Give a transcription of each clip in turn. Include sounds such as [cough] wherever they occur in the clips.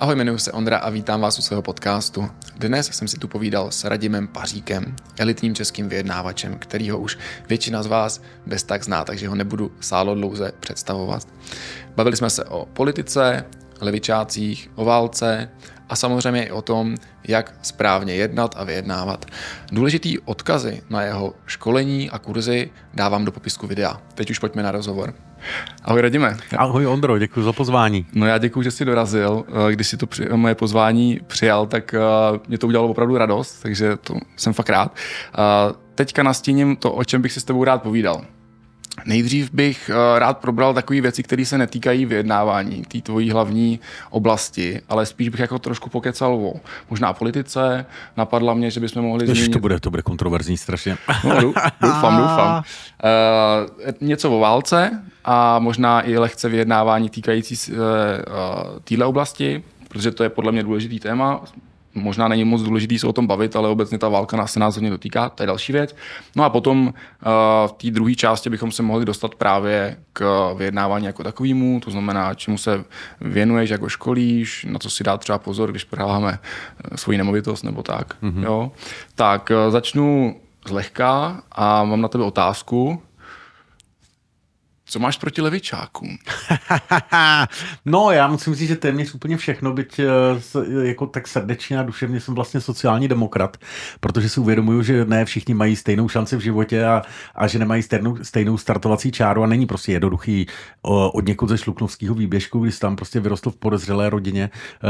Ahoj, jmenuji se Ondra a vítám vás u svého podcastu. Dnes jsem si tu povídal s Radimem Paříkem, elitním českým vyjednávačem, kterýho už většina z vás bez tak zná, takže ho nebudu sálo dlouze představovat. Bavili jsme se o politice, levičácích, o válce a samozřejmě i o tom, jak správně jednat a vyjednávat. Důležitý odkazy na jeho školení a kurzy dávám do popisku videa. Teď už pojďme na rozhovor. Ahoj Radime. Ahoj Ondro, děkuji za pozvání. No já děkuji, že jsi dorazil. Eh, když si to při, moje pozvání přijal, tak uh, mě to udělalo opravdu radost, takže to jsem fakt rád. Uh, teďka nastíním to, o čem bych si s tebou rád povídal. Nejdřív bych eh, rád probral takové věci, které se netýkají vyjednávání, té tvojí hlavní oblasti, ale spíš bych jako trošku pokecal o možná politice. Napadla mě, že bychom mohli zmínit... to bude, to bude kontroverzní strašně. No, doufám, [laughs] doufám. Uh, něco o válce a možná i lehce vyjednávání týkající uh, téhle oblasti, protože to je podle mě důležitý téma možná není moc důležitý se o tom bavit, ale obecně ta válka nás se nás hodně dotýká, to je další věc. No a potom uh, v té druhé části bychom se mohli dostat právě k vyjednávání jako takovému, to znamená, čemu se věnuješ, jako školíš, na co si dát třeba pozor, když prodáváme eh, svoji nemovitost nebo tak. Mm-hmm. Jo? Tak uh, začnu zlehka a mám na tebe otázku. Co máš proti levičákům? [laughs] no, já musím říct, že téměř úplně všechno, byť eh, jako tak srdečně a duševně jsem vlastně sociální demokrat, protože si uvědomuju, že ne všichni mají stejnou šanci v životě a, a že nemají stejnou, stejnou startovací čáru a není prostě jednoduchý od někud ze šluknovského výběžku, když tam prostě vyrostl v podezřelé rodině, eh,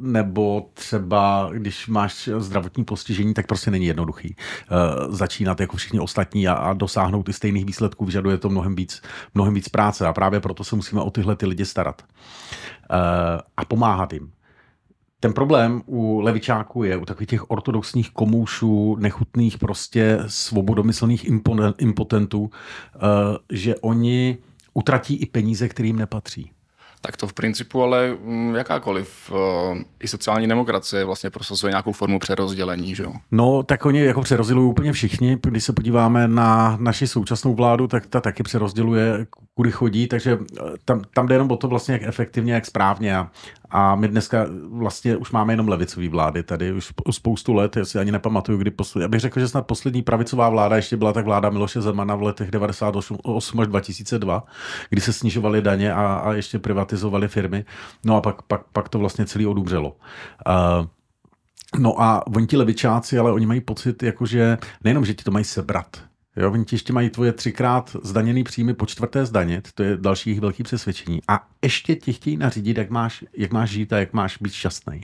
nebo třeba když máš zdravotní postižení, tak prostě není jednoduchý eh, začínat jako všichni ostatní a, a dosáhnout ty stejných výsledků, vyžaduje to mnohem víc mnohem víc práce a právě proto se musíme o tyhle ty lidi starat uh, a pomáhat jim. Ten problém u levičáků je, u takových těch ortodoxních komoušů, nechutných prostě svobodomyslných impotentů, uh, že oni utratí i peníze, kterým nepatří tak to v principu ale mm, jakákoliv uh, i sociální demokracie vlastně prosazuje nějakou formu přerozdělení, že jo? No, tak oni jako přerozdělují úplně všichni. Když se podíváme na naši současnou vládu, tak ta taky přerozděluje, kudy chodí, takže eh, tam, tam jde jenom o to vlastně, jak efektivně, jak správně. A, a my dneska vlastně už máme jenom levicové vlády tady už spoustu let, já si ani nepamatuju, kdy poslední. Já bych řekl, že snad poslední pravicová vláda ještě byla tak vláda Miloše Zemana v letech 98 až 2002, kdy se snižovaly daně a, a ještě privatizovali firmy. No a pak, pak, pak to vlastně celý odumřelo. Uh, No a oni ti levičáci, ale oni mají pocit, jakože nejenom, že ti to mají sebrat, Jo, oni ti ještě mají tvoje třikrát zdaněný příjmy po čtvrté zdanit, to je další jejich velký přesvědčení. A ještě ti chtějí nařídit, jak máš, jak máš žít a jak máš být šťastný.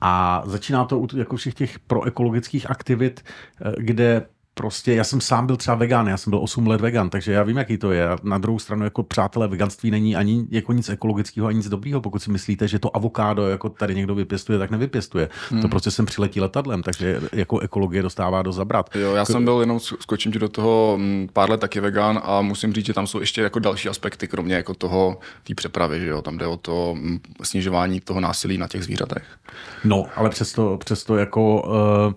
A začíná to jako všech těch proekologických aktivit, eh, kde prostě, já jsem sám byl třeba vegan, já jsem byl 8 let vegan, takže já vím, jaký to je. Na druhou stranu, jako přátelé, veganství není ani jako nic ekologického, ani nic dobrýho. Pokud si myslíte, že to avokádo jako tady někdo vypěstuje, tak nevypěstuje. Hmm. To prostě sem přiletí letadlem, takže jako ekologie dostává do zabrat. Jo, já jsem byl jenom, skočím ti do toho mm, pár let taky vegan a musím říct, že tam jsou ještě jako další aspekty, kromě jako toho, té přepravy, že jo, tam jde o to mm, snižování toho násilí na těch zvířatech. No, ale přesto, přesto jako uh,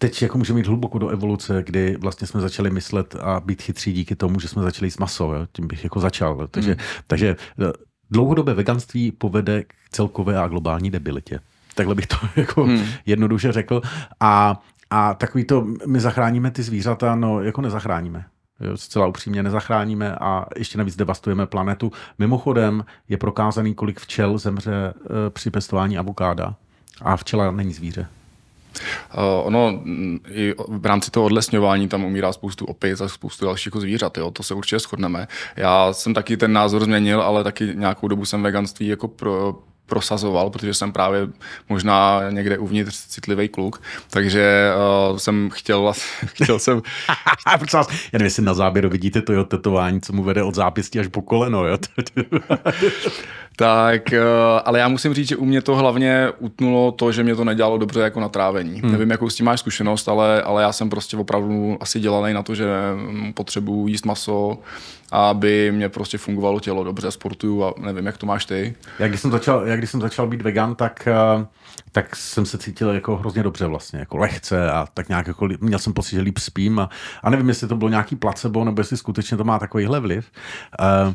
teď jako můžeme jít hluboko do evoluce, kdy vlastně jsme začali myslet a být chytří díky tomu, že jsme začali jíst maso. Jo? Tím bych jako začal. Takže, hmm. takže eh, dlouhodobé veganství povede k celkové a globální debilitě. Takhle bych to [laughs] jako hmm. jednoduše řekl. A, a takový to, my zachráníme ty zvířata, no jako nezachráníme. Jo, zcela upřímně nezachráníme a ještě navíc devastujeme planetu. Mimochodem je prokázaný, kolik včel zemře e, při pestování avokáda. A včela není zvíře. Uh, ono mm, i v rámci toho odlesňování tam umírá spoustu opic a spoustu dalších jako zvířat, jo, to se určitě shodneme. Já jsem taky ten názor změnil, ale taky nějakou dobu jsem veganství jako pro, prosazoval, protože jsem právě možná někde uvnitř citlivý kluk, takže uh, jsem chtěl, [laughs] chtěl jsem... [laughs] já nevím, jestli na záběru vidíte to jo, tetování, co mu vede od zápěstí až po koleno, jo? [laughs] tak, uh, ale já musím říct, že u mě to hlavně utnulo to, že mě to nedělalo dobře jako na trávení. Hmm. Nevím, jakou s tím máš zkušenost, ale, ale já jsem prostě opravdu asi dělaný na to, že potřebuji jíst maso, aby mě prostě fungovalo tělo dobře, sportuju a nevím, jak to máš ty. Já když jsem začal, já když jsem začal být vegan, tak, eh, tak jsem se cítil jako hrozně dobře vlastně, jako lehce a tak nějak jako, měl jsem pocit, že líp spím a, a nevím, jestli to bylo nějaký placebo, nebo jestli skutečně to má takovýhle vliv. Uh,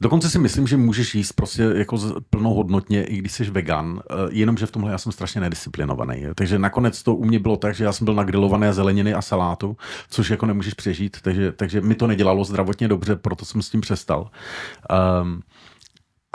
Dokonce si myslím, že můžeš jíst prostě jako plnohodnotně, i když jsi vegan, eh, jenomže v tomhle já jsem strašně nedisciplinovaný. Takže nakonec to u mě bylo tak, že já jsem byl na grilované zeleniny a salátu, což jako nemůžeš přežít, takže, takže mi to nedělalo zdravotně dobře, proto jsem s tím přestal. Um,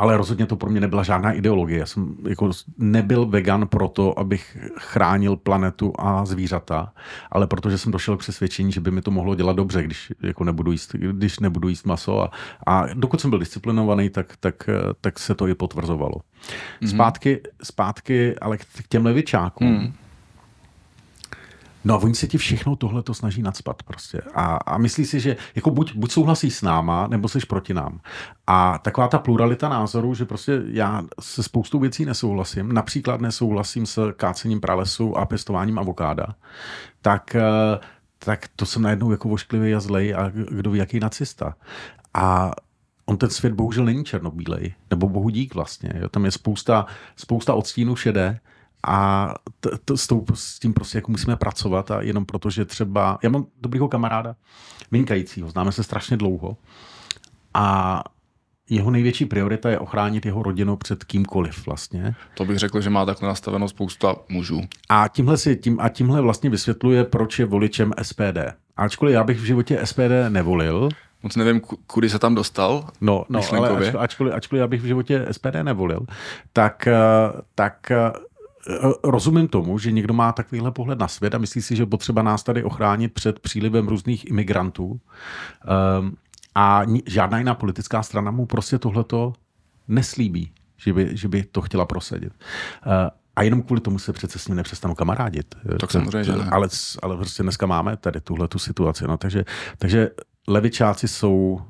ale rozhodně to pro mě nebyla žádná ideologie. Já jsem jako nebyl vegan proto, abych chránil planetu a zvířata, ale protože jsem došel k přesvědčení, že by mi to mohlo dělat dobře, když, jako nebudu, jíst, když nebudu jíst maso. A, a dokud jsem byl disciplinovaný, tak, tak, tak se to i potvrzovalo. Mm-hmm. Zpátky, zpátky ale k těm levičákům. Mm. No a oni se ti všechno tohle to snaží nadspat prostě. A, a myslí si, že jako buď, buď souhlasí s náma, nebo jsi proti nám. A taková ta pluralita názorů, že prostě já se spoustou věcí nesouhlasím, například nesouhlasím s kácením pralesu a pěstováním avokáda, tak, eh, tak to jsem najednou jako vošklivý a zlej a kdo ví, jaký nacista. A on ten svět bohužel není černobílej, nebo bohu dík vlastně. Jo. Tam je spousta, spousta odstínů šedé a t, t, s, tou, s tím prostě jako musíme pracovat a jenom proto, že třeba, já mám dobrýho kamaráda, vynikajícího, známe se strašně dlouho a jeho největší priorita je ochránit jeho rodinu před kýmkoliv vlastně. To bych řekl, že má takhle nastaveno spousta mužů. A tímhle, si, tím, a tímhle vlastně vysvětluje, proč je voličem SPD. Ačkoliv já bych v životě SPD nevolil, Moc nevím, kudy se tam dostal. No, no ale ačkoliv, ačkoliv já bych v životě SPD nevolil, tak, eh, tak eh, rozumím tomu, že někdo má takovýhle pohled na svět a myslí si, že potřeba nás tady ochránit před přílivem různých imigrantů. Um, a žádná jiná politická strana mu prostě tohleto neslíbí, že by, že by to chtěla prosadit. Uh, a jenom kvůli tomu se přece s ním nepřestanu kamarádit. Tak samozřejmě, že ne. Ale, ale prostě dneska máme tady tuhle tu situaci. No, takže, takže levičáci jsou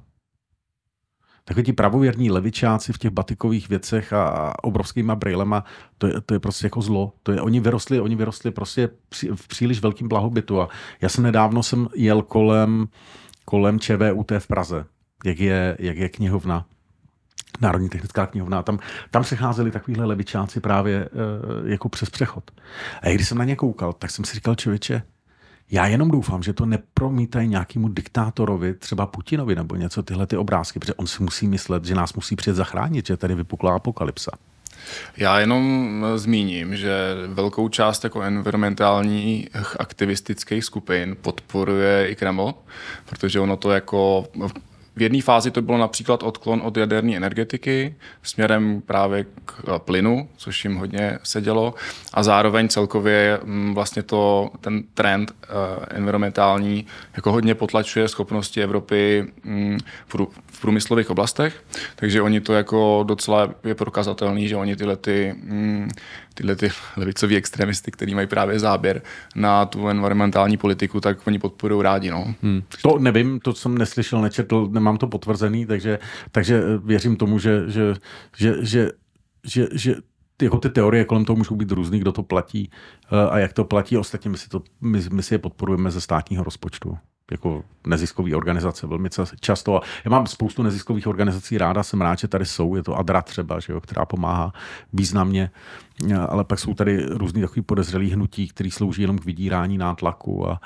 takový ti pravověrní levičáci v těch batikových věcech a, a obrovskýma brýlema, to je, to je prostě jako zlo. To je, oni vyrostli, oni vyrostli prostě v příliš velkým blahobytu a já jsem nedávno jsem jel kolem, kolem ČVUT v Praze, jak je, jak je knihovna. Národní technická knihovna. Tam, tam se cházeli takovýhle levičáci právě e, jako přes přechod. A když jsem na ně koukal, tak jsem si říkal, člověče, já jenom doufám, že to nepromítají nějakému diktátorovi, třeba Putinovi nebo něco tyhle ty obrázky, protože on si musí myslet, že nás musí přijet zachránit, že tady vypukla apokalypsa. Já jenom zmíním, že velkou část jako environmentálních aktivistických skupin podporuje i Kreml, protože ono to jako v jedné fázi to bylo například odklon od jaderné energetiky směrem právě k eh, plynu, což jim hodně sedělo a zároveň celkově mm, vlastně to, ten trend uh, environmentální jako hodně potlačuje schopnosti Evropy v průmyslových oblastech, takže oni to jako docela je prokazatelný, že oni tyhle ty um, tyhle ty levicoví extremisty, kteří mají právě záběr na tu environmentální politiku, tak oni podporují rádi. No. Hmm. To nevím, to jsem neslyšel, nečetl, nemám to potvrzený, takže, takže věřím tomu, že, že, že, že, že, že jako ty teorie kolem toho můžou být různý, kdo to platí eh, a jak to platí. Ostatně my si, to, my, my si je podporujeme ze státního rozpočtu jako neziskové organizace velmi často. Já mám spoustu neziskových organizací ráda, jsem rád, že tady jsou, je to ADRA třeba, že jo, která pomáhá významně, ale pak jsou tady různý takový podezřelý hnutí, který slouží jenom k vydírání nátlaku a,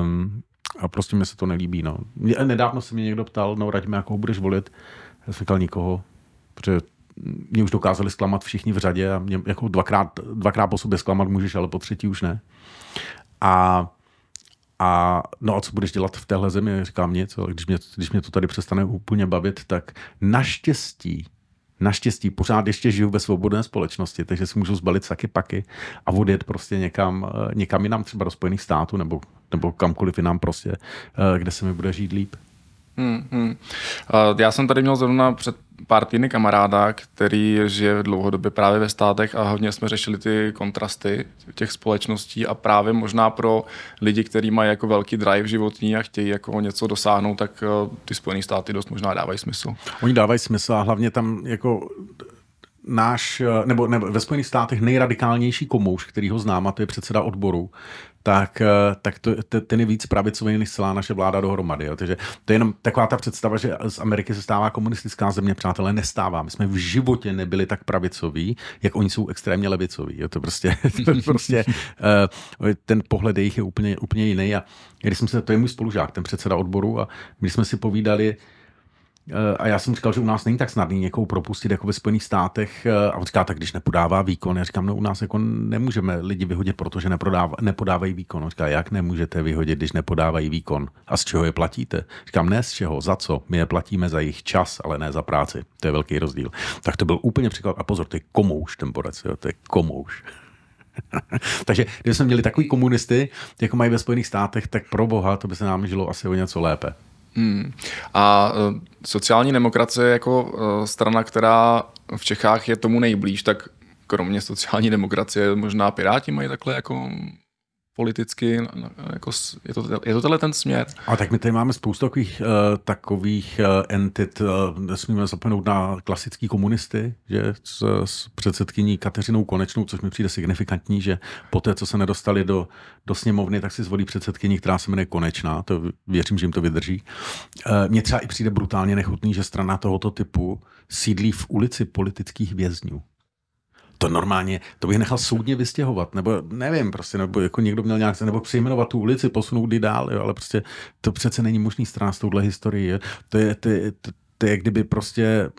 um, a prostě mi se to nelíbí. No. Nedávno se mě někdo ptal, no raď mi, jakou budeš volit. Já jsem říkal nikoho, protože mě už dokázali zklamat všichni v řadě a mě jako dvakrát, dvakrát po sobě zklamat můžeš, ale po třetí už ne. A a no a co budeš dělat v téhle zemi? Říkám nic, když mě, když mě to tady přestane úplně bavit, tak naštěstí, naštěstí pořád ještě žiju ve svobodné společnosti, takže si můžu zbalit saky paky a odjet prostě někam, eh, někam jinam, třeba do Spojených států nebo, nebo kamkoliv jinam prostě, eh, kde se mi bude žít líp. Hmm, hmm. Já jsem tady měl zrovna před pár týdny kamaráda, který žije dlouhodobě právě ve státech a hodně jsme řešili ty kontrasty těch společností a právě možná pro lidi, kteří mají jako velký drive životní a chtějí jako něco dosáhnout, tak eh, ty Spojené státy dost možná dávají smysl. Oni dávají smysl a hlavně tam jako náš, eh, nebo, nebo ve Spojených státech nejradikálnější komouš, který ho znám, a to je předseda odboru, tak, eh, tak to, ten je víc pravicový než celá naše vláda dohromady. Jo. Takže to je jenom taková ta představa, že z Ameriky se stává komunistická země, přátelé, nestává. My jsme v životě nebyli tak pravicoví, jak oni jsou extrémně levicoví. Jo. To prostě, [laughs] to prostě eh, ten pohled jejich je úplně, úplně jiný. A když jsem se, to je můj spolužák, ten předseda odboru, a když jsme si povídali, a já jsem říkal, že u nás není tak snadný někoho propustit jako ve Spojených státech. Eh, a on říká, tak když nepodává výkon, já říkám, no u nás jako nemůžeme lidi vyhodit, protože neprodává, nepodávají výkon. On říká, jak nemůžete vyhodit, když nepodávají výkon? A z čeho je platíte? Říkám, ne z čeho, za co? My je platíme za jejich čas, ale ne za práci. To je velký rozdíl. Tak to byl úplně příklad. A pozor, to je komouš ten borec, jo? to je komouš. [laughs] Takže kdyby jsme měli takový komunisty, jako mají ve Spojených státech, tak pro boha, to by se nám žilo asi o něco lépe. Hmm. A uh, sociální demokracie jako uh, strana, která v Čechách je tomu nejblíž, tak kromě sociální demokracie možná Piráti mají takhle jako politicky, jako je, to, je to tenhle ten směr. A tak my tady máme spoustu takových, uh, takových uh, entit, uh, nesmíme zapomenout na klasický komunisty, že s, s předsedkyní Kateřinou Konečnou, což mi přijde signifikantní, že po té, co se nedostali do, do sněmovny, tak si zvolí předsedkyní, která se jmenuje Konečná, to věřím, že jim to vydrží. Uh, mně třeba i přijde brutálně nechutný, že strana tohoto typu sídlí v ulici politických vězňů to normálně, to bych nechal soudně vystěhovat, nebo nevím, prostě, nebo jako někdo měl nějak, nebo přejmenovat tu ulici, posunout ji dál, jo, ale prostě to přece není možný strana s touhle historií. Jo. To je, to, to, to je, kdyby prostě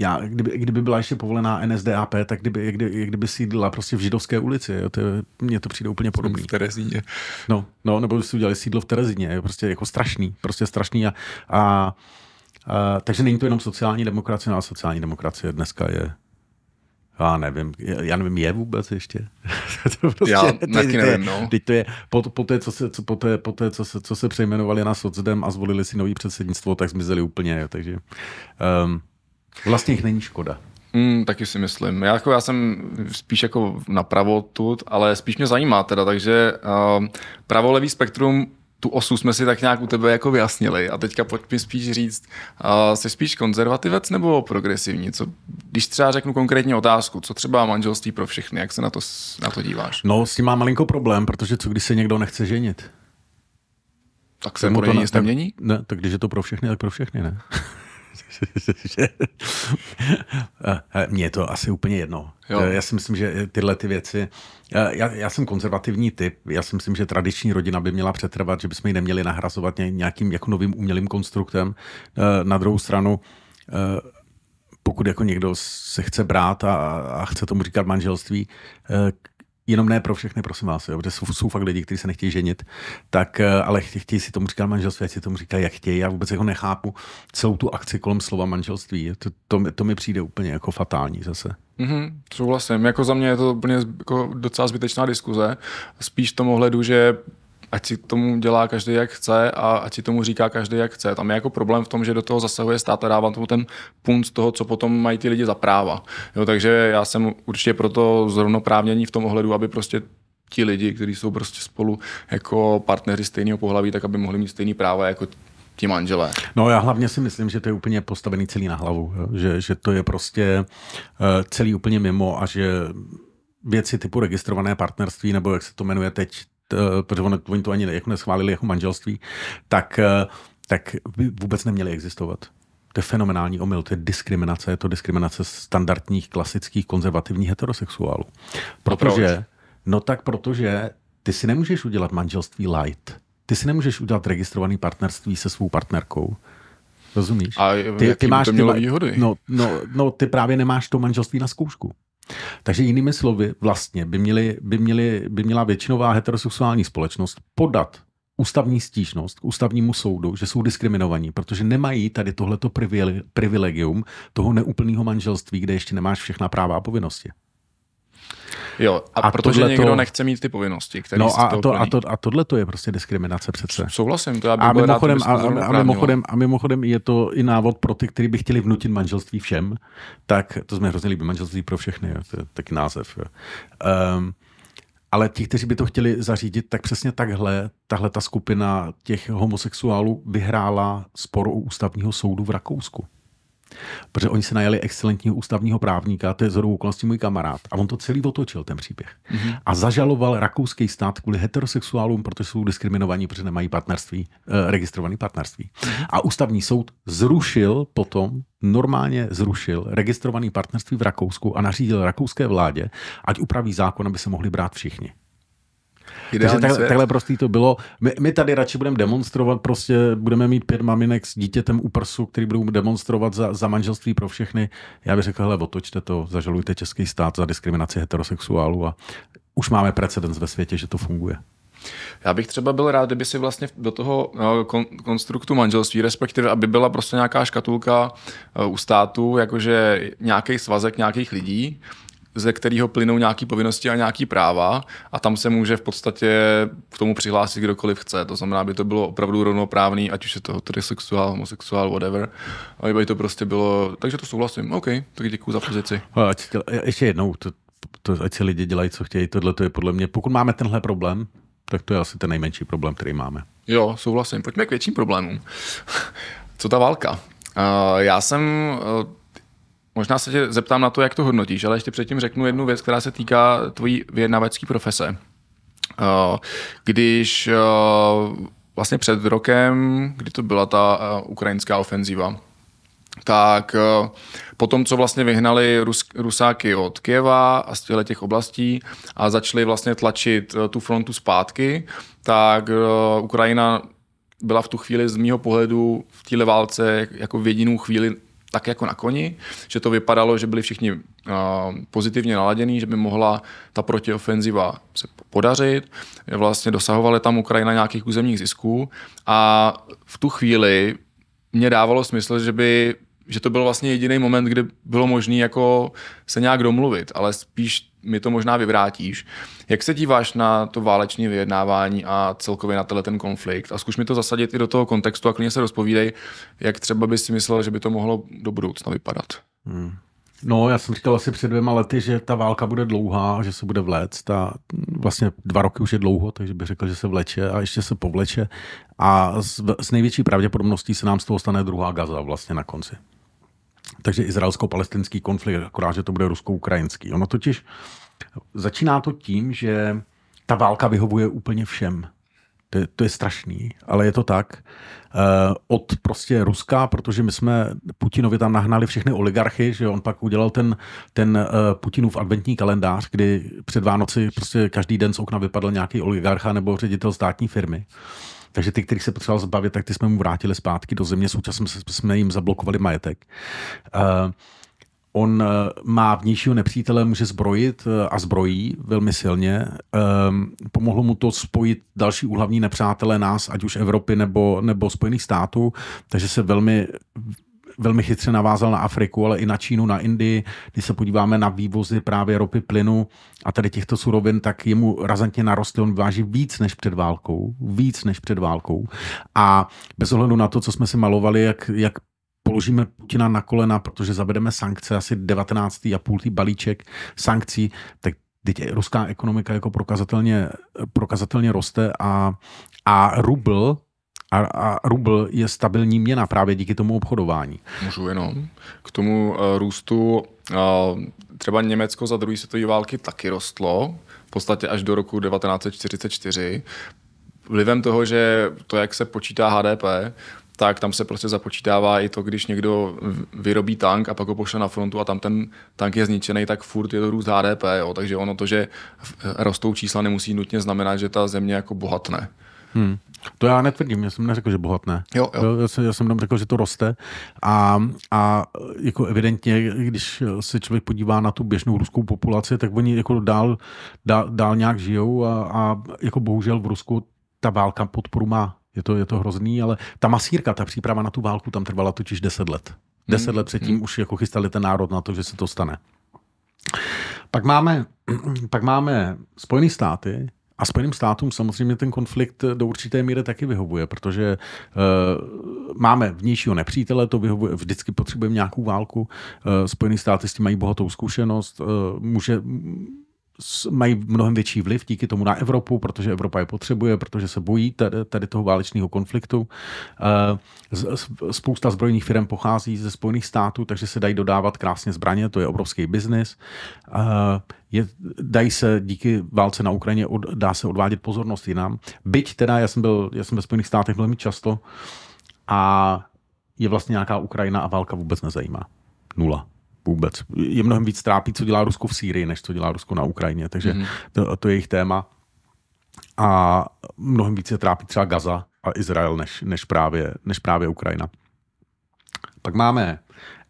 já, kdyby, kdyby byla ještě povolená NSDAP, tak kdyby, kdyby, kdyby sídlila prostě v židovské ulici. Jo, to, mně to přijde úplně podobné. V Terezíně. No, no, nebo si udělali sídlo v Terezíně. Jo, prostě jako strašný. Prostě strašný. A, a, a, takže není to jenom sociální demokracie, no a sociální demokracie dneska je já nevím, já nevím, je vůbec ještě? [laughs] to prostě, já taky teď, nevím, no. Teď to je, po, po té, co se, co, po té, po té, co se, co se přejmenovali na socdem a zvolili si nový předsednictvo, tak zmizeli úplně, takže um, vlastně jich není škoda. Mm, taky si myslím. Já, jako, já jsem spíš jako napravo tu, ale spíš mě zajímá teda, takže uh, pravo-levý spektrum tu osu jsme si tak nějak u tebe jako vyjasnili a teďka pojď mi spíš říct, uh, jsi spíš konzervativec nebo progresivní? Co, když třeba řeknu konkrétní otázku, co třeba manželství pro všechny, jak se na to, na to díváš? No, s tím má malinko problém, protože co když se někdo nechce ženit? Tak se mu to nic nemění? Ne, tak když je to pro všechny, tak pro všechny, ne? [laughs] Mně je to asi úplně jedno. Jo. Já si myslím, že tyhle ty věci... Já, já jsem konzervativní typ. Já si myslím, že tradiční rodina by měla přetrvat, že bychom ji neměli nahrazovat nějakým jako novým umělým konstruktem. Eh, na druhou stranu eh, pokud jako někdo se chce brát a, a chce tomu říkat manželství, eh, jenom ne pro všechny, prosím vás, jo, protože jsou, jsou fakt lidi, kteří se nechtějí ženit, tak, eh, ale chtějí, si tomu říkat manželství, ať si tomu říkají, jak chtějí. Já vůbec jako nechápu celou tu akci kolem slova manželství. To, to, to mi přijde úplně jako fatální zase. Mm-hmm, souhlasím. Jako za mě je to úplně jako docela zbytečná diskuze. Spíš v tom ohledu, že ať si tomu dělá každý jak chce a ať si tomu říká každý jak chce. Tam je jako problém v tom, že do toho zasahuje stát a dává tomu ten punt toho, co potom mají ty lidi za práva. Jo, takže já jsem určitě proto zrovnoprávnění v tom ohledu, aby prostě ti lidi, kteří jsou prostě spolu jako partneři stejného pohlaví, tak aby mohli mít stejný práva jako ti manželé. No já hlavně si myslím, že to je úplně postavený celý na hlavu? Že, že to je prostě uh, celý úplně mimo a že věci typu registrované partnerství, nebo jak se to jmenuje teď, Eh, protože oni to ani jako neschválili jako manželství, tak, eh, tak by vůbec neměli existovat. To je fenomenální omyl, to je diskriminace, je to diskriminace standardních, klasických, konzervativních heterosexuálů. Protože, no tak protože ty si nemůžeš udělat manželství light. Ty si nemůžeš udělat registrovaný partnerství se svou partnerkou. Rozumíš? A ty, ty máš to mělo ty, výhody? No, no, no, ty právě nemáš to manželství na zkoušku. Takže jinými slovy, vlastně by, měli, by, měli, by měla většinová heterosexuální společnost podat ústavní stížnost k ústavnímu soudu, že jsou diskriminovaní, protože nemají tady tohleto privilegium toho neúplného manželství, kde ještě nemáš všechna práva a povinnosti. Jo, a, a protože tohleto... někdo nechce mít ty povinnosti, které No a, to, a, to, a tohle to je prostě diskriminace přece. Souhlasím, to já bych a mimochodem, rád, a, a, mimochodem, a mimochodem je to i návod pro ty, kteří by chtěli vnutit manželství všem, tak to jsme hrozně líbí, manželství pro všechny, jo, to je taky název. Jo. Um, ale ti, kteří by to chtěli zařídit, tak přesně takhle, tahle ta skupina těch homosexuálů vyhrála spor u ústavního soudu v Rakousku. Protože oni se najeli excelentního ústavního právníka, to je zhodou okolností můj kamarád. A on to celý otočil, ten příběh. Mm-hmm. A zažaloval rakouský stát kvůli heterosexuálům, protože jsou diskriminovaní, protože nemají partnerství, eh, registrované partnerství. Mm-hmm. A ústavní soud zrušil potom, normálně zrušil registrované partnerství v Rakousku a nařídil rakouské vládě, ať upraví zákon, aby se mohli brát všichni. Takže takhle, takhle prostý to bylo. My, my tady radši budeme demonstrovat, prostě budeme mít pět maminek s dítětem u prsu, který budou demonstrovat za, za manželství pro všechny. Já bych řekl, hele, otočte to, zažalujte český stát za diskriminaci heterosexuálů a už máme precedens ve světě, že to funguje. Já bych třeba byl rád, kdyby si vlastně do toho no, kon, konstruktu manželství, respektive aby byla prostě nějaká škatulka eh, u státu, jakože nějaký svazek nějakých lidí, ze kterého plynou nějaké povinnosti a nějaké práva a tam se může v podstatě k tomu přihlásit kdokoliv chce. To znamená, aby to bylo opravdu rovnoprávný, ať už je to heterosexuál, homosexuál, whatever. Aby to prostě bylo, takže to souhlasím. OK, tak děkuji za pozici. Ještě jednou, to, to, ať si lidi dělají, co chtějí, tohle to je podle mě, pokud máme tenhle problém, tak to je asi ten nejmenší problém, který máme. Jo, souhlasím. Pojďme k větším problémům. Co ta válka? Uh, já jsem uh, Možná se tě zeptám na to, jak to hodnotíš, ale ještě předtím řeknu jednu věc, která se týká tvojí vyjednávací profese. Uh, když uh, vlastně před rokem, kdy to byla ta uh, ukrajinská ofenziva, tak po tom, co vlastně vyhnali Rus, Rusáky od Kieva a z těch oblastí a začali vlastně tlačit tu frontu zpátky, tak Ukrajina byla v tu chvíli z mýho pohledu v téhle válce jako v jedinou chvíli tak jako na koni, že to vypadalo, že byli všichni uh, pozitivně naladění, že by mohla ta protiofenziva se podařit. Vlastně dosahovaly tam Ukrajina nějakých územních zisků a v tu chvíli mě dávalo smysl, že by že to byl vlastně jediný moment, kdy bylo možné jako se nějak domluvit, ale spíš mi to možná vyvrátíš. Jak se díváš na to válečné vyjednávání a celkově na tenhle ten konflikt? A zkuš mi to zasadit i do toho kontextu a klidně se rozpovídej, jak třeba bys si myslel, že by to mohlo do budoucna vypadat. Hmm. No, já jsem říkal asi před dvěma lety, že ta válka bude dlouhá, že se bude vléct a vlastně dva roky už je dlouho, takže bych řekl, že se vleče a ještě se povleče a s, s největší pravděpodobností se nám z toho stane druhá Gaza vlastně na konci. Takže izraelsko-palestinský konflikt, akorát, že to bude rusko-ukrajinský. Ono totiž začíná to tím, že ta válka vyhovuje úplně všem. To je, to je strašný, ale je to tak. Uh, od prostě Ruska, protože my jsme Putinovi tam nahnali všechny oligarchy, že on pak udělal ten, ten uh, Putinův adventní kalendář, kdy před Vánoci prostě každý den z okna vypadl nějaký oligarcha nebo ředitel státní firmy. Takže ty, kterých se potřeboval zbavit, tak ty jsme mu vrátili zpátky do země, současně jsme jim zablokovali majetek. Uh, On má vnějšího nepřítele, může zbrojit a zbrojí velmi silně. Pomohlo mu to spojit další úhlavní nepřátelé nás, ať už Evropy nebo, nebo Spojených států, takže se velmi velmi chytře navázal na Afriku, ale i na Čínu, na Indii. Když se podíváme na vývozy právě ropy, plynu a tady těchto surovin, tak jemu razantně narostl. On váží víc než před válkou. Víc než před válkou. A bez ohledu na to, co jsme si malovali, jak, jak položíme Putina na kolena, protože zavedeme sankce, asi 19,5 balíček sankcí, tak teď ruská ekonomika jako prokazatelně, prokazatelně roste a, a rubl a, a rubl je stabilní měna právě díky tomu obchodování. Můžu jenom. K tomu uh, růstu uh, třeba Německo za druhé světové války taky rostlo, v podstatě až do roku 1944. Vlivem toho, že to, jak se počítá HDP, tak tam se prostě započítává i to, když někdo vyrobí tank a pak ho pošle na frontu a tam ten tank je zničený, tak furt je to růst HDP. Jo. Takže ono to, že rostou čísla, nemusí nutně znamenat, že ta země jako bohatne. Hmm. To já netvrdím, já jsem neřekl, že bohatné. Jo, jo. Já, jsem, já jsem tam řekl, že to roste a, a jako evidentně, když se člověk podívá na tu běžnou ruskou populaci, tak oni jako dál, dál, dál nějak žijou a, a jako bohužel v Rusku ta válka podporu má. Je to, je to hrozný, ale ta masírka, ta příprava na tu válku tam trvala totiž 10 let. 10 hmm. let předtím hmm. už jako chystali ten národ na to, že se to stane. Pak máme, pak máme Spojené státy, a Spojeným státům samozřejmě ten konflikt do určité míry taky vyhovuje, protože uh, máme vnějšího nepřítele, to vyhovuje, vždycky potřebujeme nějakou válku. Uh, Spojený státy s tím mají bohatou zkušenost, uh, může mají mnohem větší vliv díky tomu na Evropu, protože Evropa je potřebuje, protože se bojí tady, tady toho válečného konfliktu. Eh, spousta zbrojních firm pochází ze Spojených států, takže se dají dodávat krásně zbraně, to je obrovský biznis. Eh, je, dají se díky válce na Ukrajině, od, dá se odvádět pozornost jinam. Byť teda, já jsem byl, já jsem ve Spojených státech velmi často a je vlastně nějaká Ukrajina a válka vůbec nezajímá. Nula vůbec. Je mnohem víc trápí, co dělá Rusko v Sýrii, než co dělá Rusko na Ukrajině, takže mm. to, to je jejich téma. a mnohem více trápí třeba Gaza a Izrael než, než, právě, než právě Ukrajina. Pak máme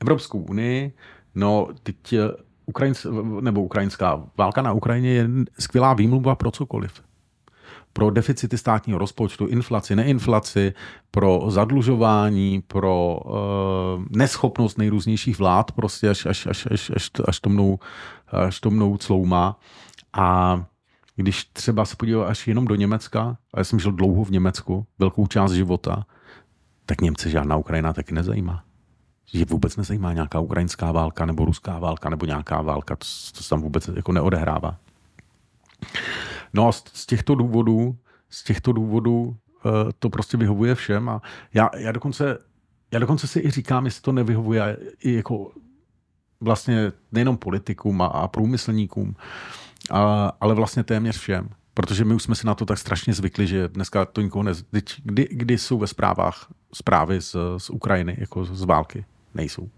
Evropskou unii, no teď eh, Ukrajinc, nebo ukrajinská válka na Ukrajině je skvělá výmluva pro cokoliv pro deficity státního rozpočtu, inflaci, neinflaci, pro zadlužování, pro uh, neschopnost nejrůznějších vlád, prostě až, až, až, až, až, až, to, mnou, až to mnou clouma. A když třeba se podíval až jenom do Německa, a já jsem žil dlouho v Německu, velkou část života, tak Němce žádná Ukrajina taky nezajímá. Že vůbec nezajímá nějaká ukrajinská válka nebo ruská válka nebo nějaká válka, to, to se tam vůbec jako neodehrává. No a z těchto důvodů, z těchto důvodů eh, to prostě vyhovuje všem a já, já dokonce já dokonce si i říkám, jestli to nevyhovuje i jako vlastně nejenom politikům a, a průmyslníkům, a, ale vlastně téměř všem. Protože my už jsme si na to tak strašně zvykli, že dneska to nikoho ne... Kdy, kdy jsou ve zprávách zprávy z, z Ukrajiny, jako z války? Nejsou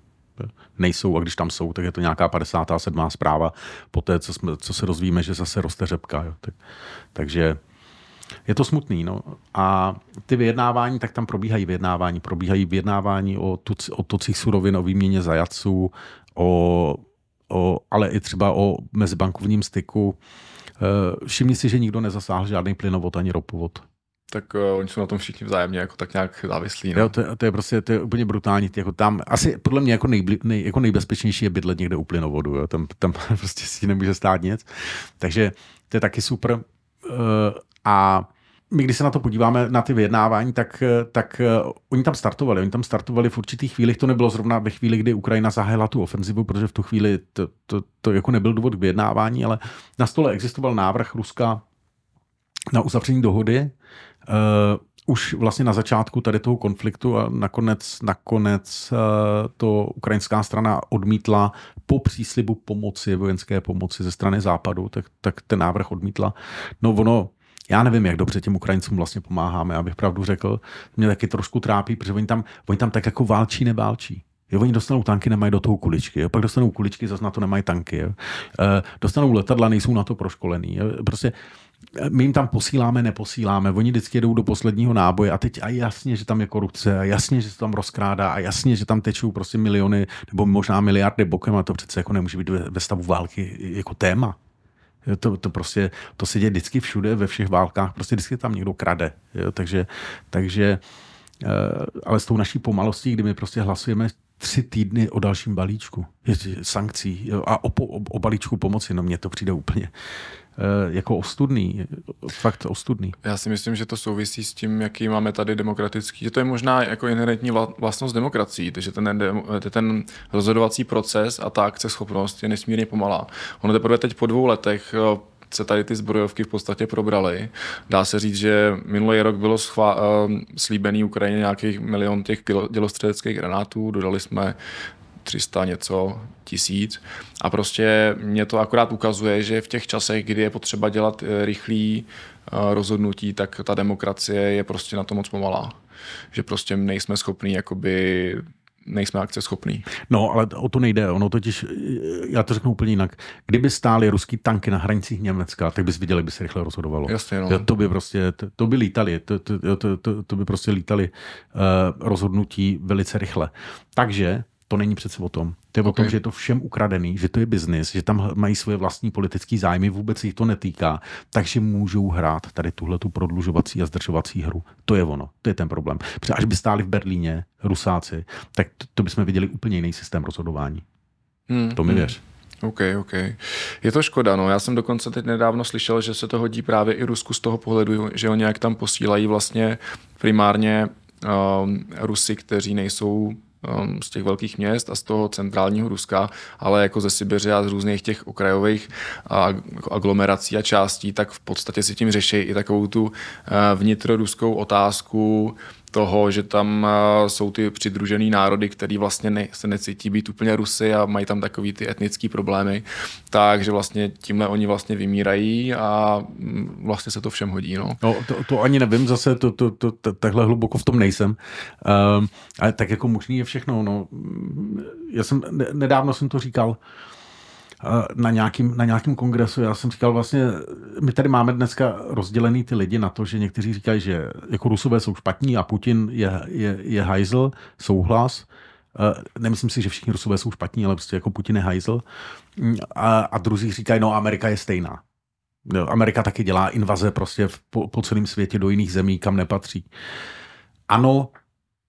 nejsou a když tam jsou, tak je to nějaká 57. zpráva po té, co, co se rozvíme, že zase roste řepka. Jo. Tak, takže je to smutný. No. A ty vyjednávání, tak tam probíhají vyjednávání. Probíhají vyjednávání o, tuc, o tocích surovin, o výměně zajaců, o, o, ale i třeba o mezibankovním styku. Eh, všimni si, že nikdo nezasáhl žádný plynovod ani ropovod tak uh, oni jsou na tom všichni vzájemně jako tak nějak závislí. No. Jo, to, to, je prostě to je úplně brutální. Jako tam, asi podle mě jako, nejbli, nej, jako nejbezpečnější je bydlet někde u plynovodu. Jo. Tam, tam [laughs] prostě si nemůže stát nic. Takže to je taky super. Uh, a my, když se na to podíváme, na ty vyjednávání, tak, tak uh, oni tam startovali. Oni tam startovali v určitých chvílích. To nebylo zrovna ve chvíli, kdy Ukrajina zahájila tu ofenzivu, protože v tu chvíli to, to, to jako nebyl důvod k vyjednávání, ale na stole existoval návrh Ruska na uzavření dohody uh, už vlastně na začátku tady toho konfliktu a nakonec, nakonec uh, to ukrajinská strana odmítla po příslibu pomoci, vojenské pomoci ze strany západu, tak, tak ten návrh odmítla. No ono, já nevím, jak dobře těm Ukrajincům vlastně pomáháme, abych pravdu řekl. Mě taky trošku trápí, protože oni tam, oni tam tak jako válčí, neválčí. Jo, oni dostanou tanky, nemají do toho kuličky. Jo? Pak dostanou kuličky, zase na to nemají tanky. Jo? E, dostanou letadla, nejsou na to proškolený. Jo? Prostě my jim tam posíláme, neposíláme. Oni vždycky jedou do posledního náboje a teď a jasně, že tam je korupce, a jasně, že se tam rozkrádá a jasně, že tam tečou prostě miliony nebo možná miliardy bokem a to přece jako nemůže být ve stavu války jako téma. To, to prostě, to se děje vždycky všude, ve všech válkách, prostě vždycky tam někdo krade. Jo? Takže, takže eh, ale s tou naší pomalostí, kdy my prostě hlasujeme tři týdny o dalším balíčku sankcí a o, o, o balíčku pomoci, no mně to přijde úplně jako ostudný, fakt ostudný. Já si myslím, že to souvisí s tím, jaký máme tady demokratický, že to je možná jako inherentní vlastnost demokracií, takže ten, ten rozhodovací proces a ta akceschopnost je nesmírně pomalá. Ono teprve teď po dvou letech eh, se tady ty zbrojovky v podstatě probraly. Dá se říct, že minulý rok bylo schvá- eh, slíbený Ukrajině nějakých milion těch dělostřeleckých granátů, dodali jsme 300 něco tisíc. A prostě mě to akorát ukazuje, že v těch časech, kdy je potřeba dělat eh, rychlý eh, rozhodnutí, tak ta demokracie je prostě na to moc pomalá. Že prostě nejsme schopní jakoby nejsme akceschopní. No, ale o to nejde. Ono totiž, eh, já to řeknu úplně jinak. Kdyby stály ruský tanky na hranicích Německa, tak bys viděl, jak by se rychle rozhodovalo. Jasně, no. To by prostě, to, to by lítali, to, to, to, to, to by prostě lítali uh, rozhodnutí velice rychle. Takže to není přece o tom. To je okay. o tom, že je to všem ukradený, že to je biznis, že tam mají svoje vlastní politické zájmy, vůbec jich to netýká, takže můžou hrát tady tuhle tu prodlužovací a zdržovací hru. To je ono, to je ten problém. Protože až by stáli v Berlíně Rusáci, tak to, to bychom viděli úplně jiný systém rozhodování. Hmm, to mi hmm. věř. OK, OK. Je to škoda, no. Já jsem dokonce teď nedávno slyšel, že se to hodí právě i Rusku z toho pohledu, že oni jak tam posílají vlastně primárně um, Rusy, kteří nejsou Um, z těch velkých měst a z toho centrálního Ruska, ale jako ze Sibiře a z různých těch okrajových aglomerací a částí, tak v podstatě si tím řeší i takovou tu uh, vnitroruskou otázku toho, že tam jsou ty přidružený národy, který vlastně ne, se necítí být úplně Rusy a mají tam takový ty etnické problémy, takže vlastně tímhle oni vlastně vymírají a mm, vlastně se to všem hodí. No, no to, to ani nevím, zase to, to, to, to, takhle hluboko v tom nejsem. Um, ale tak jako možný je všechno. No. Já jsem, nedávno jsem to říkal, na nějakým, na nějakým kongresu. Já jsem říkal vlastně, my tady máme dneska rozdělený ty lidi na to, že někteří říkají, že jako Rusové jsou špatní a Putin je, je, je hajzl, souhlas. Nemyslím si, že všichni Rusové jsou špatní, ale prostě jako Putin je hajzl. A, a druzí říkají, no Amerika je stejná. Amerika taky dělá invaze prostě po, po celém světě do jiných zemí, kam nepatří. Ano,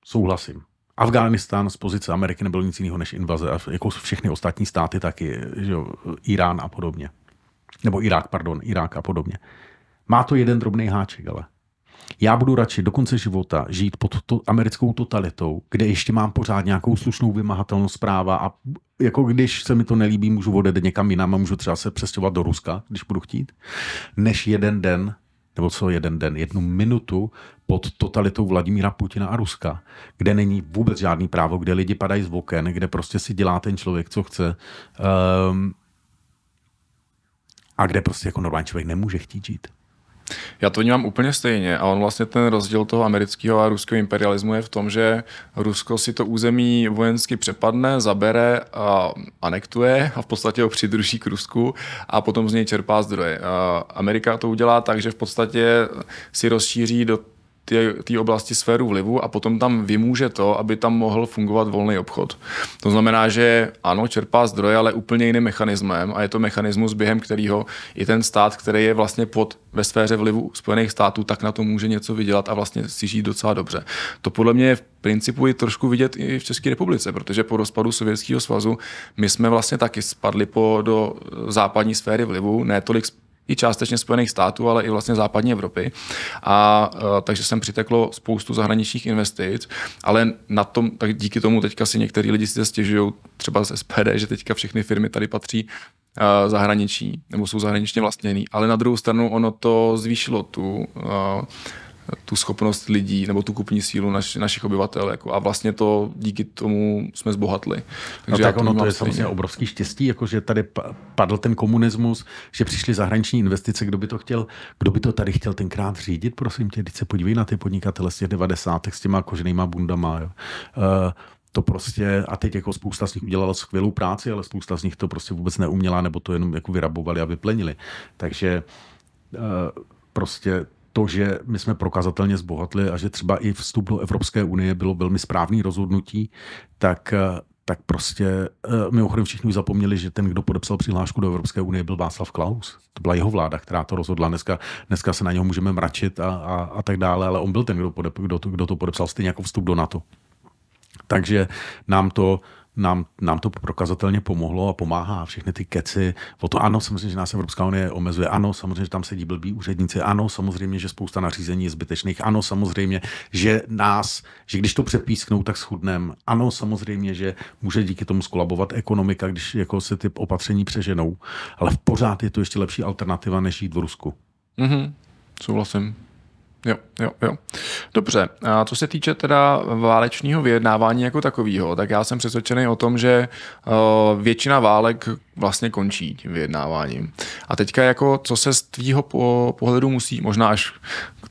souhlasím. Afghánistán z pozice Ameriky nebyl nic jiného než invaze, a jako všechny ostatní státy taky, že jo, Irán a podobně. Nebo Irák, pardon, Irák a podobně. Má to jeden drobný háček, ale já budu radši do konce života žít pod to americkou totalitou, kde ještě mám pořád nějakou slušnou vymahatelnost práva a jako když se mi to nelíbí, můžu odejít někam jinam a můžu třeba se přestěhovat do Ruska, když budu chtít, než jeden den nebo co jeden den, jednu minutu pod totalitou Vladimíra Putina a Ruska, kde není vůbec žádný právo, kde lidi padají z oken, kde prostě si dělá ten člověk, co chce. Um, a kde prostě jako normální člověk nemůže chtít žít. Já to vnímám úplně stejně a on vlastně ten rozdíl toho amerického a ruského imperialismu je v tom, že Rusko si to území vojensky přepadne, zabere a anektuje a v podstatě ho přidruží k Rusku a potom z něj čerpá zdroje. Amerika to udělá tak, že v podstatě si rozšíří do té oblasti sféru vlivu a potom tam vymůže to, aby tam mohl fungovat volný obchod. To znamená, že ano, čerpá zdroje, ale úplně jiným mechanismem a je to mechanismus, během kterého i ten stát, který je vlastně pod ve sféře vlivu Spojených států, tak na to může něco vydělat a vlastně si žít docela dobře. To podle mě je v principu i trošku vidět i v České republice, protože po rozpadu Sovětského svazu my jsme vlastně taky spadli po, do západní sféry vlivu, ne tolik i částečně Spojených států, ale i vlastně západní Evropy. A, a takže sem přiteklo spoustu zahraničních investic, ale na tom, tak díky tomu teďka si některý lidi si stěžují třeba z SPD, že teďka všechny firmy tady patří zahraničí, nebo jsou zahraničně vlastněný, ale na druhou stranu ono to zvýšilo tu tu schopnost lidí nebo tu kupní sílu naš, našich obyvatel. Jako, a vlastně to díky tomu jsme zbohatli. Takže no tak ono to je samozřejmě obrovský štěstí, jako že tady padl ten komunismus, že přišly zahraniční investice, kdo by to chtěl, kdo by to tady chtěl tenkrát řídit, prosím tě, teď se podívej na ty podnikatele z těch 90. s těma koženýma bundama. Jo. Uh, to prostě, a teď jako spousta z nich udělala skvělou práci, ale spousta z nich to prostě vůbec neuměla, nebo to jenom jako vyrabovali a vyplenili. Takže uh, prostě to, že my jsme prokazatelně zbohatli a že třeba i vstup do Evropské unie bylo velmi správný rozhodnutí, tak tak prostě uh, mimochodem všichni už zapomněli, že ten, kdo podepsal přihlášku do Evropské unie, byl Václav Klaus. To byla jeho vláda, která to rozhodla. Dneska, dneska se na něho můžeme mračit a, a, a tak dále, ale on byl ten, kdo, podep, kdo, kdo to podepsal stejně jako vstup do NATO. Takže nám to nám, nám to prokazatelně pomohlo a pomáhá. Všechny ty keci. O to ano, samozřejmě, že nás Evropská unie omezuje. Ano, samozřejmě, že tam sedí blbí úředníci. Ano, samozřejmě, že spousta nařízení je zbytečných. Ano, samozřejmě, že nás, že když to přepísknou, tak schudnem. Ano, samozřejmě, že může díky tomu skolabovat ekonomika, když jako se ty opatření přeženou. Ale v pořád je to ještě lepší alternativa, než jít v Rusku. Mm-hmm. Souhlasím. Jo, jo, jo. Dobře, a co se týče teda válečního vyjednávání jako takového, tak já jsem přesvědčený o tom, že uh, většina válek vlastně končí tím vyjednáváním. A teďka jako, co se z tvýho pohledu musí, možná až